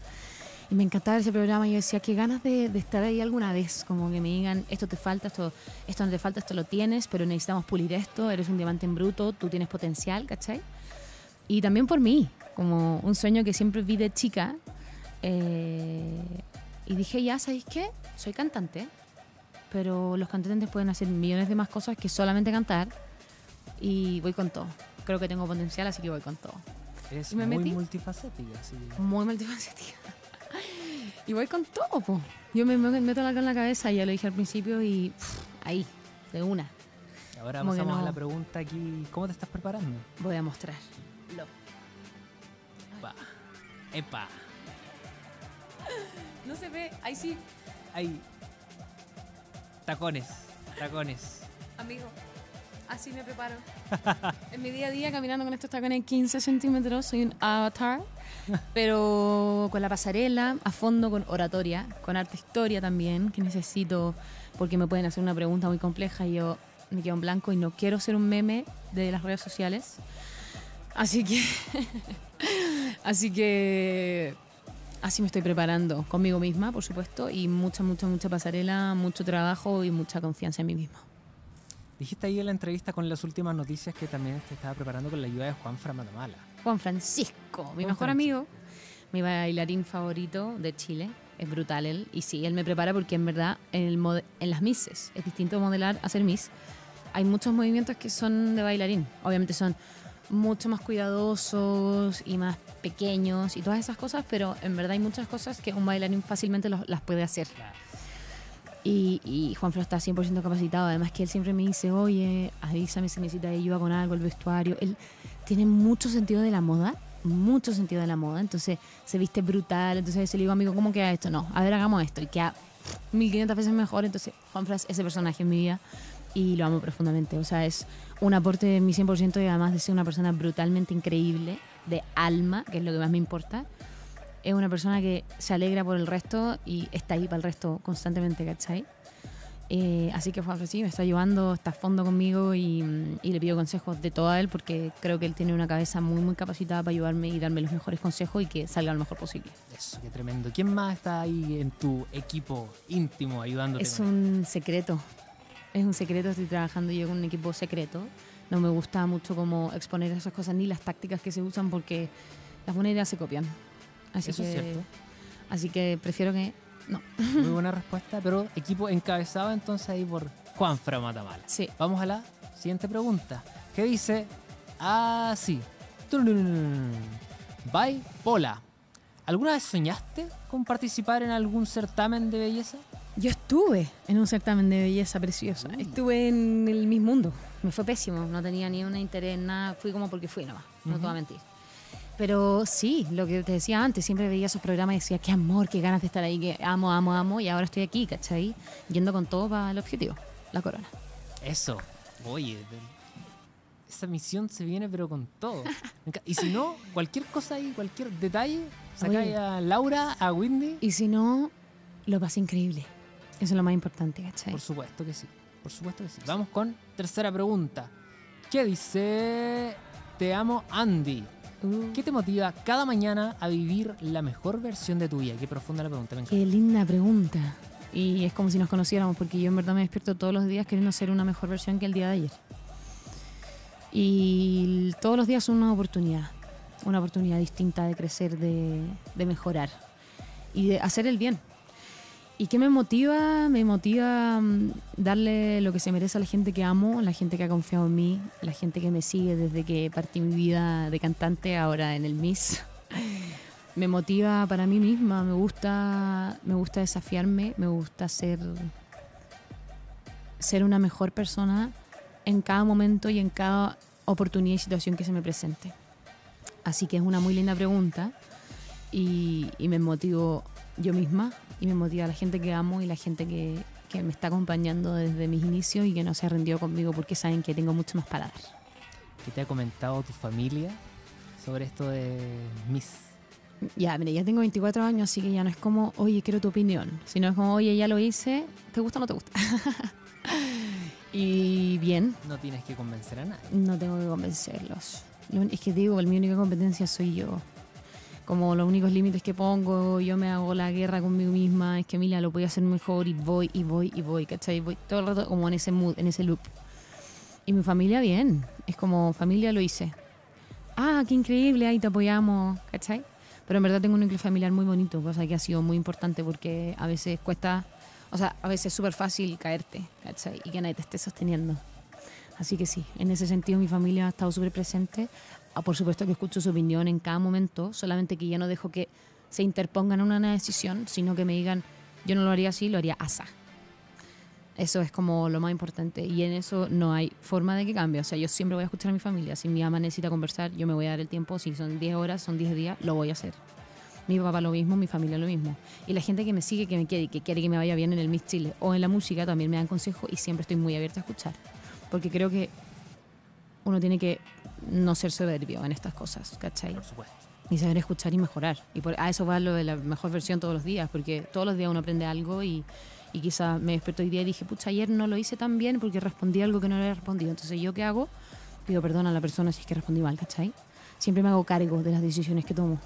Y me encantaba ese programa. Y yo decía, qué ganas de, de estar ahí alguna vez. Como que me digan, esto te falta, esto, esto no te falta, esto lo tienes, pero necesitamos pulir esto. Eres un diamante en bruto, tú tienes potencial, ¿cachai? Y también por mí, como un sueño que siempre vi de chica. eh, y dije, ya, ¿sabéis qué? Soy cantante, pero los cantantes pueden hacer millones de más cosas que solamente cantar. Y voy con todo. Creo que tengo potencial, así que voy con todo. ¿Y me muy metí? multifacética, sí. Muy multifacética. y voy con todo, po. Yo me, me meto algo en la cabeza, ya lo dije al principio, y pff, ahí, de una, Ahora Como pasamos a no. la pregunta aquí, ¿cómo te estás preparando? voy a mostrar. Pa. Epa. No se ve, ahí sí, Hay tacones, tacones. amigo. Así me preparo. en mi día a día, caminando con estos tacones 15 centímetros, soy un avatar. Pero con la pasarela, a fondo con oratoria, con arte historia también, que necesito, porque me pueden hacer una pregunta muy compleja y yo me quedo en blanco y no quiero ser un meme de las redes sociales. Así que. así que. Así me estoy preparando conmigo misma, por supuesto, y mucha, mucha, mucha pasarela, mucho trabajo y mucha confianza en mí misma. Dijiste ahí en la entrevista con las últimas noticias que también te estaba preparando con la ayuda de Juan Framatamala. Juan Francisco, mi Juan mejor Francisco. amigo, mi bailarín favorito de Chile. Es brutal él. Y sí, él me prepara porque en verdad en, el en las misses es distinto modelar a ser miss. Hay muchos movimientos que son de bailarín. Obviamente son mucho más cuidadosos y más pequeños y todas esas cosas, pero en verdad hay muchas cosas que un bailarín fácilmente los- las puede hacer. Y, y Juanfro está 100% capacitado. Además que él siempre me dice, oye, avísame si necesitas ayuda con algo, el vestuario. Él tiene mucho sentido de la moda, mucho sentido de la moda. Entonces se viste brutal. Entonces le digo, amigo, ¿cómo queda esto? No, a ver, hagamos esto. Y queda 1500 veces mejor. Entonces Juanfro es ese personaje en mi vida y lo amo profundamente. O sea, es un aporte de mi 100% y además de ser una persona brutalmente increíble. De alma, que es lo que más me importa. Es una persona que se alegra por el resto y está ahí para el resto constantemente, ¿cachai? Eh, así que fue sí, me está ayudando, está a fondo conmigo y, y, le pido consejos de todo a él porque creo que él tiene una cabeza muy, muy capacitada para ayudarme y darme los mejores consejos y que salga lo mejor posible. Eso, qué tremendo. ¿Quién más está ahí en tu equipo íntimo ayudándote? Es un secreto. Es un secreto, estoy trabajando yo con un equipo secreto. No me gusta mucho como exponer esas cosas ni las tácticas que se usan porque las buenas ideas se copian. Así Eso que, es cierto. Así que prefiero que no. Muy buena respuesta, pero equipo encabezado entonces ahí por Juanfra Matamala. Sí. Vamos a la siguiente pregunta. ¿Qué dice? Así. Bye, Pola. ¿Alguna vez soñaste con participar en algún certamen de belleza? Yo estuve en un certamen de belleza preciosa. Uy. Estuve en el Miss Mundo. Me fue pésimo. No tenía ni un interés en nada. Fui como porque fui nomás. No te voy a mentir. Pero sí, lo que te decía antes, siempre veía esos programas y decía, qué amor, qué ganas de estar ahí, que amo, amo, amo. Y ahora estoy aquí, ¿cachai? Yendo con todo para el objetivo, la corona. Eso. Oye, esa misión se viene pero con todo. Y si no, cualquier cosa ahí, cualquier detalle, sacáis a Laura, a Windy. Y si no, lo pasé increíble. Eso es lo más importante, ¿cachai? Por supuesto que sí. Por supuesto que sí. Vamos con tercera pregunta. ¿Qué dice? Te amo, Andy. Uh, ¿Qué te motiva cada mañana a vivir la mejor versión de tu vida? Qué profunda la pregunta, me encanta. Qué linda pregunta. Y es como si nos conociéramos, porque yo en verdad me despierto todos los días queriendo ser una mejor versión que el día de ayer. Y todos los días son una oportunidad, una oportunidad distinta de crecer, de, de mejorar y de hacer el bien. ¿Y qué me motiva? Me motiva mm, darle lo que se merece a la gente que amo, la gente que ha confiado en mí, la gente que me sigue desde que partí mi vida de cantante, ahora en el Miss me motiva para mí misma, me gusta, me gusta desafiarme, me gusta ser, ser una mejor persona en cada momento y en cada oportunidad y situación que se me presente. Así que es una muy linda pregunta y, y me motivo yo misma y me motiva la gente que amo y la gente que, que me está acompañando desde mis inicios y que no se ha rendido conmigo porque saben que tengo mucho más para dar. ¿Qué te ha comentado tu familia sobre esto de Miss? Ya, mire, ya tengo 24 años, así que ya no es como, oye, quiero tu opinión, sino es como, oye, ya lo hice, ¿te gusta o no te gusta? y bien, No tienes que convencer a nadie. no tengo que convencerlos. Es que digo, mi única competencia soy yo. Como los únicos límites que pongo, yo me hago la guerra conmigo misma, es que mira, lo voy a hacer mejor y voy y voy y voy, ¿cachai? Voy todo el rato como en ese mood, en ese loop. Y mi familia bien, es como familia lo hice. Ah, qué increíble, ahí te apoyamos, ¿cachai? Pero en verdad tengo un núcleo familiar muy bonito, cosa que ha sido muy importante porque a veces cuesta, o sea, a veces es súper fácil caerte, ¿cachai? Y que nadie te esté sosteniendo. Así que sí, en ese sentido mi familia ha estado súper presente. Ah, por supuesto que escucho su opinión en cada momento, solamente que ya no dejo que se interpongan en una decisión, sino que me digan, yo no lo haría así, lo haría asa. Eso es como lo más importante y en eso no hay forma de que cambie. O sea, yo siempre voy a escuchar a mi familia. Si mi mamá necesita conversar, yo me voy a dar el tiempo. Si son 10 horas, son 10 días, lo voy a hacer. Mi papá lo mismo, mi familia lo mismo. Y la gente que me sigue, que me quiere y que quiere que me vaya bien en el Miss Chile o en la música también me dan consejos y siempre estoy muy abierta a escuchar. Porque creo que uno tiene que no ser soberbio en estas cosas, ¿cachai? Por supuesto. y saber escuchar y mejorar. Y por, a eso va lo de la mejor versión todos los días, porque todos los días uno aprende algo y, y quizá me despertó hoy día y dije, pucha, ayer no lo hice tan bien porque respondí algo que no le había respondido. Entonces, ¿yo qué hago? Pido perdón a la persona si es que respondí mal, ¿cachai? Siempre me hago cargo de las decisiones que tomo.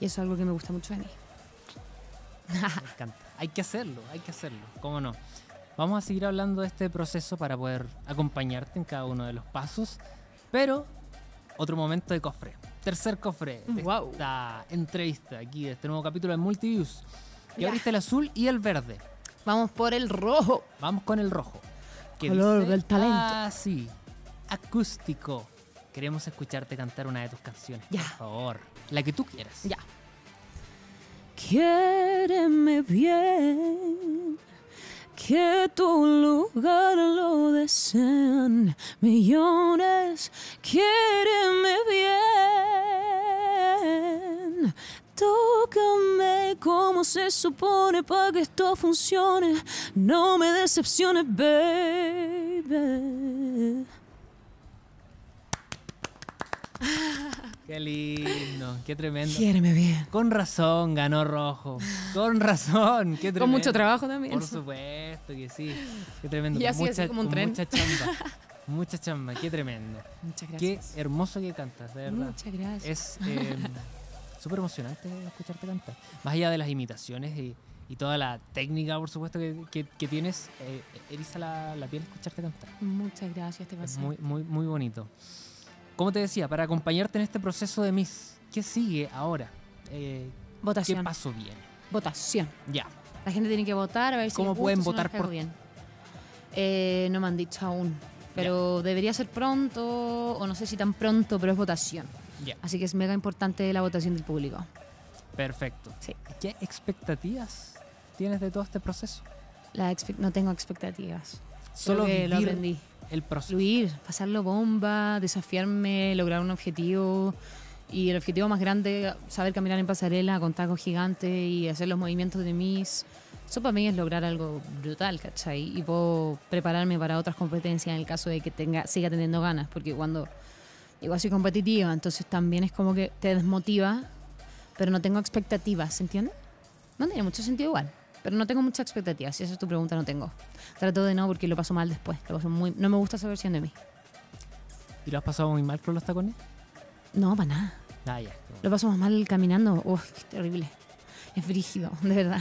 Y eso es algo que me gusta mucho de mí. Me encanta. Hay que hacerlo, hay que hacerlo. ¿Cómo no? Vamos a seguir hablando de este proceso para poder acompañarte en cada uno de los pasos. Pero, otro momento de cofre. Tercer cofre de Guau. esta entrevista aquí de este nuevo capítulo de Multiviews. Que Ya. abriste el azul y el verde. Vamos por el rojo. Vamos con el rojo. que Color dice, del talento. Ah, sí. Acústico. Queremos escucharte cantar una de tus canciones. Ya. Por favor. La que tú quieras. Ya. Quiéreme bien, que tu lugar lo desean millones. Quiéreme bien, tócame como se supone para que esto funcione. No me decepciones, baby. Qué lindo, qué tremendo. Quiéreme bien. Con razón ganó Rojo. Con razón, qué tremendo. Con mucho trabajo también. Por supuesto que sí. Qué tremendo. Y así, así mucha, como un tren. Mucha chamba. mucha chamba, qué tremendo. Muchas Qué gracias. hermoso que cantas, de verdad. Muchas gracias. Es eh, súper emocionante escucharte cantar. Más allá de las imitaciones y, y toda la técnica, por supuesto, que, que- que tienes, eh, eriza la, la piel escucharte cantar. Muchas gracias, te Es pasé. muy, muy, muy bonito. Como te decía, para acompañarte en este proceso de Miss, ¿qué sigue ahora? Eh, ¿Qué Votación. paso viene? Votación. Ya. La gente tiene que votar a ver si ¿Cómo les gusta, pueden si no votar por- bien. Eh, no me han dicho aún. Pero debería ser pronto, o no sé si tan pronto, pero es votación. Ya. Así que es mega importante la votación del público. Perfecto. Sí. ¿Qué expectativas tienes de todo este proceso? La no tengo expectativas. Solo que lo vivir aprendí. El proceso. Fluir, pasarlo bomba, desafiarme, lograr un objetivo. Y el objetivo más grande, saber caminar en pasarela con tacos gigantes y hacer los movimientos de mis. Eso para mí es lograr algo brutal, ¿cachai? Y puedo prepararme para otras competencias en el caso de que tenga, siga teniendo ganas, porque cuando igual soy competitiva, entonces también es como que te desmotiva, pero no tengo expectativas, ¿se entiende? No tiene mucho sentido igual, pero no tengo muchas expectativas, si esa es tu pregunta, no tengo. Trato de no porque lo paso mal después, lo paso muy, no me gusta esa versión de mí. ¿Y lo has pasado muy mal con los tacones? No, para nada. Ah, ya. Lo paso más mal caminando. Uf, qué terrible. Es brígido, de verdad.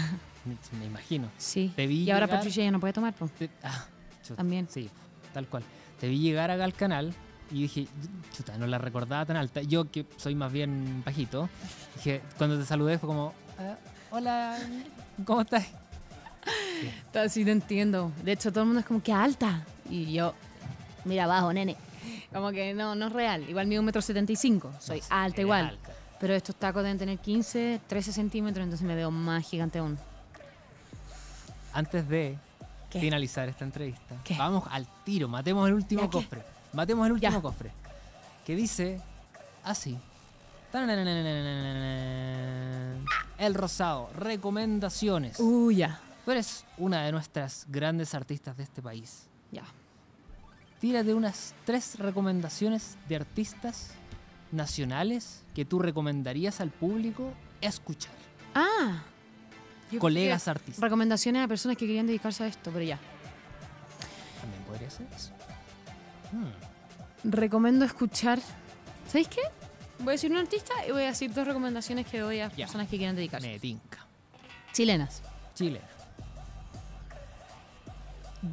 Me, imagino. Sí. Te vi y ahora llegar- Patricia ya no puede tomar, pues. Te- ah, chuta. También. Sí, tal cual. Te vi llegar acá al canal y dije, chuta, no la recordaba tan alta. Yo que soy más bien bajito, dije, cuando te saludé fue como, "Ah, hola, ¿cómo estás? Sí, te entiendo. De hecho, todo el mundo es como que alta. Y yo, mira abajo, nene. Como que no, no es real. Igual mido un metro setenta y cinco. Soy alta igual. alta. Pero estos tacos deben tener 15, 13 centímetros, entonces me veo más gigante aún. Antes de ¿Qué? finalizar esta entrevista, ¿Qué? vamos al tiro, matemos el último cofre. Matemos el último Ya. cofre. Que dice así. El Rosado, recomendaciones. Uh, ya. Tú eres una de nuestras grandes artistas de este país. Ya. Yeah. Tírate unas tres recomendaciones de artistas nacionales que tú recomendarías al público escuchar. Ah. Colegas artistas. Recomendaciones a personas que querían dedicarse a esto, pero ya. También podría ser Recomiendo escuchar. ¿Sabéis qué? Voy a decir un artista y voy a decir dos recomendaciones que doy a Ya. personas que quieran dedicarse. Me tinca. Chilenas. Chile.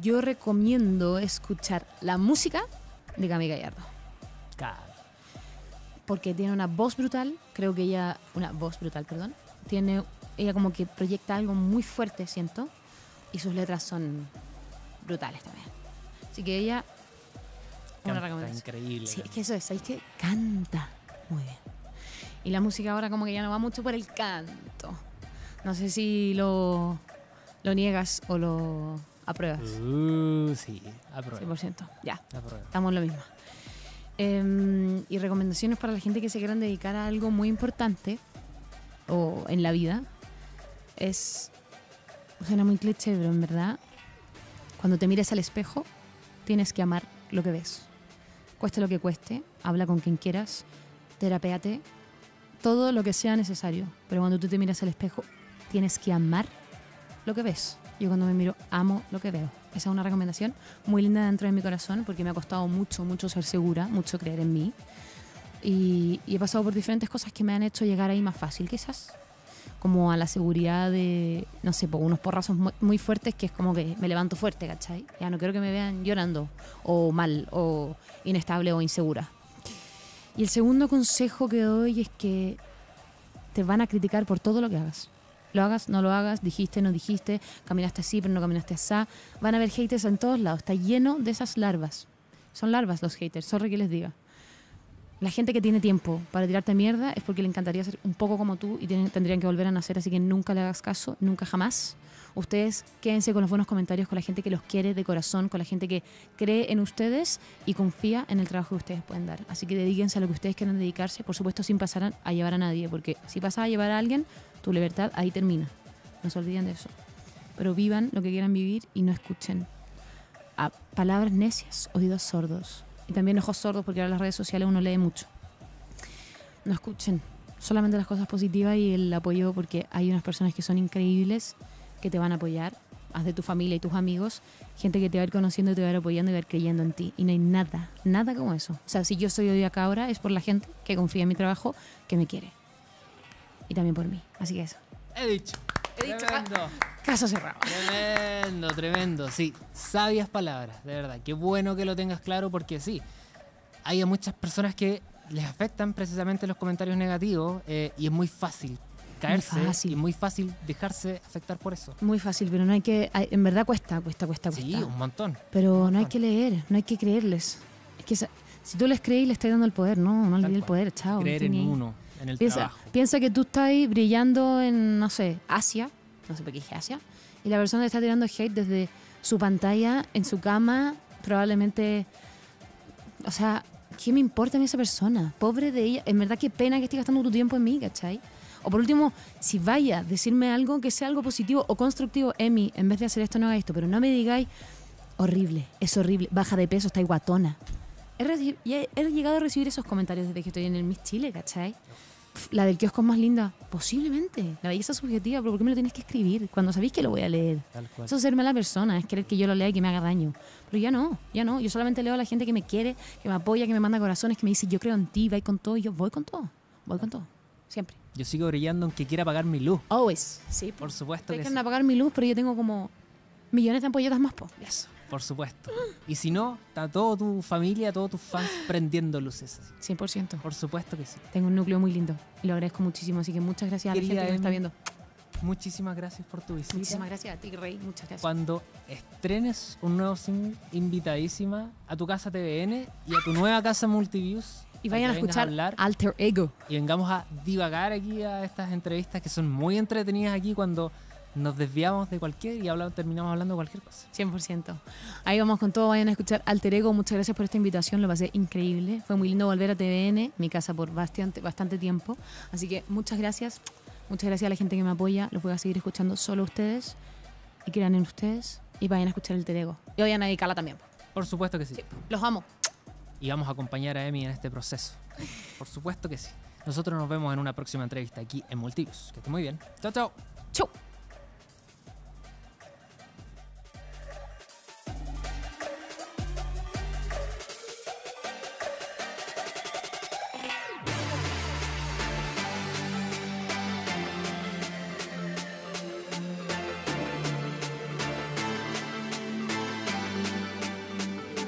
Yo recomiendo escuchar la música de Cami Gallardo. Claro. Porque tiene una voz brutal. Creo que ella. Una voz brutal, perdón. Tiene. Ella como que proyecta algo muy fuerte, siento. Y sus letras son brutales también. Así que ella. Una Canta recomendación. increíble. Sí, es que eso es, ¿sabéis qué? Canta muy bien. Y la música ahora como que ya no va mucho por el canto. No sé si lo, lo niegas o lo apruebas. Uh, sí, apruebo. 100%. Ya, apruebo. estamos en lo mismo. Em, y recomendaciones para la gente que se quieran dedicar a algo muy importante o en la vida es suena muy cliché pero en verdad cuando te mires al espejo tienes que amar lo que ves cueste lo que cueste habla con quien quieras terapéate todo lo que sea necesario. Pero cuando tú te miras al espejo tienes que amar lo que ves. Yo cuando me miro amo lo que veo. Esa es una recomendación muy linda dentro de mi corazón porque me ha costado mucho mucho ser segura mucho creer en mí. Y, y he pasado por diferentes cosas que me han hecho llegar ahí más fácil quizás. Como a la seguridad de, no sé, por unos porrazos mu- muy fuertes que es como que me levanto fuerte, ¿cachai? Ya no quiero que me vean llorando o mal o inestable o insegura. Y el segundo consejo que doy es que te van a criticar por todo lo que hagas. Lo hagas, no lo hagas, dijiste, no dijiste, caminaste así, pero no caminaste así. Van a haber haters en todos lados, está lleno de esas larvas. Son larvas los haters, sorry que les diga. La gente que tiene tiempo para tirarte mierda es porque le encantaría ser un poco como tú y tendrían que volver a nacer, así que nunca le hagas caso, nunca jamás. Ustedes quédense con los buenos comentarios, con la gente que los quiere de corazón, con la gente que cree en ustedes y confía en el trabajo que ustedes pueden dar. Así que dedíquense a lo que ustedes quieran dedicarse, por supuesto sin pasar a- llevar a nadie, porque si pasas a llevar a alguien, tu libertad ahí termina. No se olviden de eso. Pero vivan lo que quieran vivir y no escuchen a palabras necias, oídos sordos. Y también ojos sordos, porque ahora las redes sociales uno lee mucho. no escuchen solamente las cosas positivas y el apoyo porque hay unas personas que son increíbles que te van a apoyar, haz de tu familia y tus amigos, gente que te va a ir conociendo y te va a ir apoyando y va a ir creyendo en ti. Y no hay nada, nada como eso. O sea, si yo estoy hoy acá ahora es por la gente que confía en mi trabajo, que me quiere. Y también por mí. Así que eso. He dicho. He dicho, Tremendo. Caso cerrado. Tremendo, tremendo. Sí, sabias palabras, de verdad. Qué bueno que lo tengas claro porque sí, hay a muchas personas que les afectan precisamente los comentarios negativos eh, y es muy fácil caerse fácil. y muy fácil dejarse afectar por eso. Muy fácil, pero no hay que. hay- en verdad cuesta, cuesta, cuesta, cuesta. Sí, un montón. Pero no hay montón. que leer, no hay que creerles. Es que esa- si tú les crees, le estás dando el poder, no, no le di el poder, chao. Creer en ahí. uno, en el Piensa, trabajo. piensa que tú estás ahí brillando en, no sé, Asia, no sé por qué dije Asia, y la persona te está tirando hate desde su pantalla, en su cama, probablemente, o sea, ¿qué me importa a mí esa persona? Pobre de ella, en verdad qué pena que esté gastando tu tiempo en mí, ¿cachai? O por último, si vaya a decirme algo que sea algo positivo o constructivo, Emi, en vez de hacer esto, no haga esto, pero no me digáis, horrible, es horrible, baja de peso, está guatona. He, he- he llegado a recibir esos comentarios desde que estoy en el Miss Chile, ¿cachai? La del kiosco es más linda. Posiblemente. La belleza subjetiva, pero ¿por qué me lo tienes que escribir? Cuando sabéis que lo voy a leer. Eso es ser mala persona, es querer que yo lo lea y que me haga daño. Pero ya no, ya no. Yo solamente leo a la gente que me quiere, que me apoya, que me manda corazones, que me dice yo creo en ti, va con todo. Y yo voy con todo. Voy con todo. Siempre. Yo sigo brillando aunque quiera apagar mi luz. Always. Sí, Por supuesto que quieren sí. apagar mi luz, pero yo tengo como millones de ampolletas más, po. Eso, por supuesto. Y si no, está toda tu familia, todos tus fans prendiendo luces. así. 100%. Por supuesto que sí. Tengo un núcleo muy lindo y lo agradezco muchísimo. Así que muchas gracias a la gente que me está viendo. Muchísimas gracias por tu visita. Muchísimas gracias a ti, Rey. Muchas gracias. Cuando estrenes un nuevo single, invitadísima a tu casa TVN y a tu nueva casa Multiviews. Y vayan a escuchar hablar Alter Ego. y vengamos a divagar aquí a estas entrevistas que son muy entretenidas aquí cuando nos desviamos de cualquier y hablamos, terminamos hablando de cualquier cosa. 100%. Ahí vamos con todo. Vayan a escuchar Alter Ego. Muchas gracias por esta invitación. Lo pasé increíble. Fue muy lindo volver a TVN, mi casa por bastante, bastante tiempo. Así que muchas gracias. Muchas gracias a la gente que me apoya. Los voy a seguir escuchando solo a ustedes. Y crean en ustedes. Y vayan a escuchar Alter Ego. Y vayan a dedicarla también. Por supuesto que sí. Los amo. Y vamos a acompañar a Emi en este proceso. Por supuesto que sí. Nosotros nos vemos en una próxima entrevista aquí en Multiviews. Que esté muy bien. Chao, chao. Chau.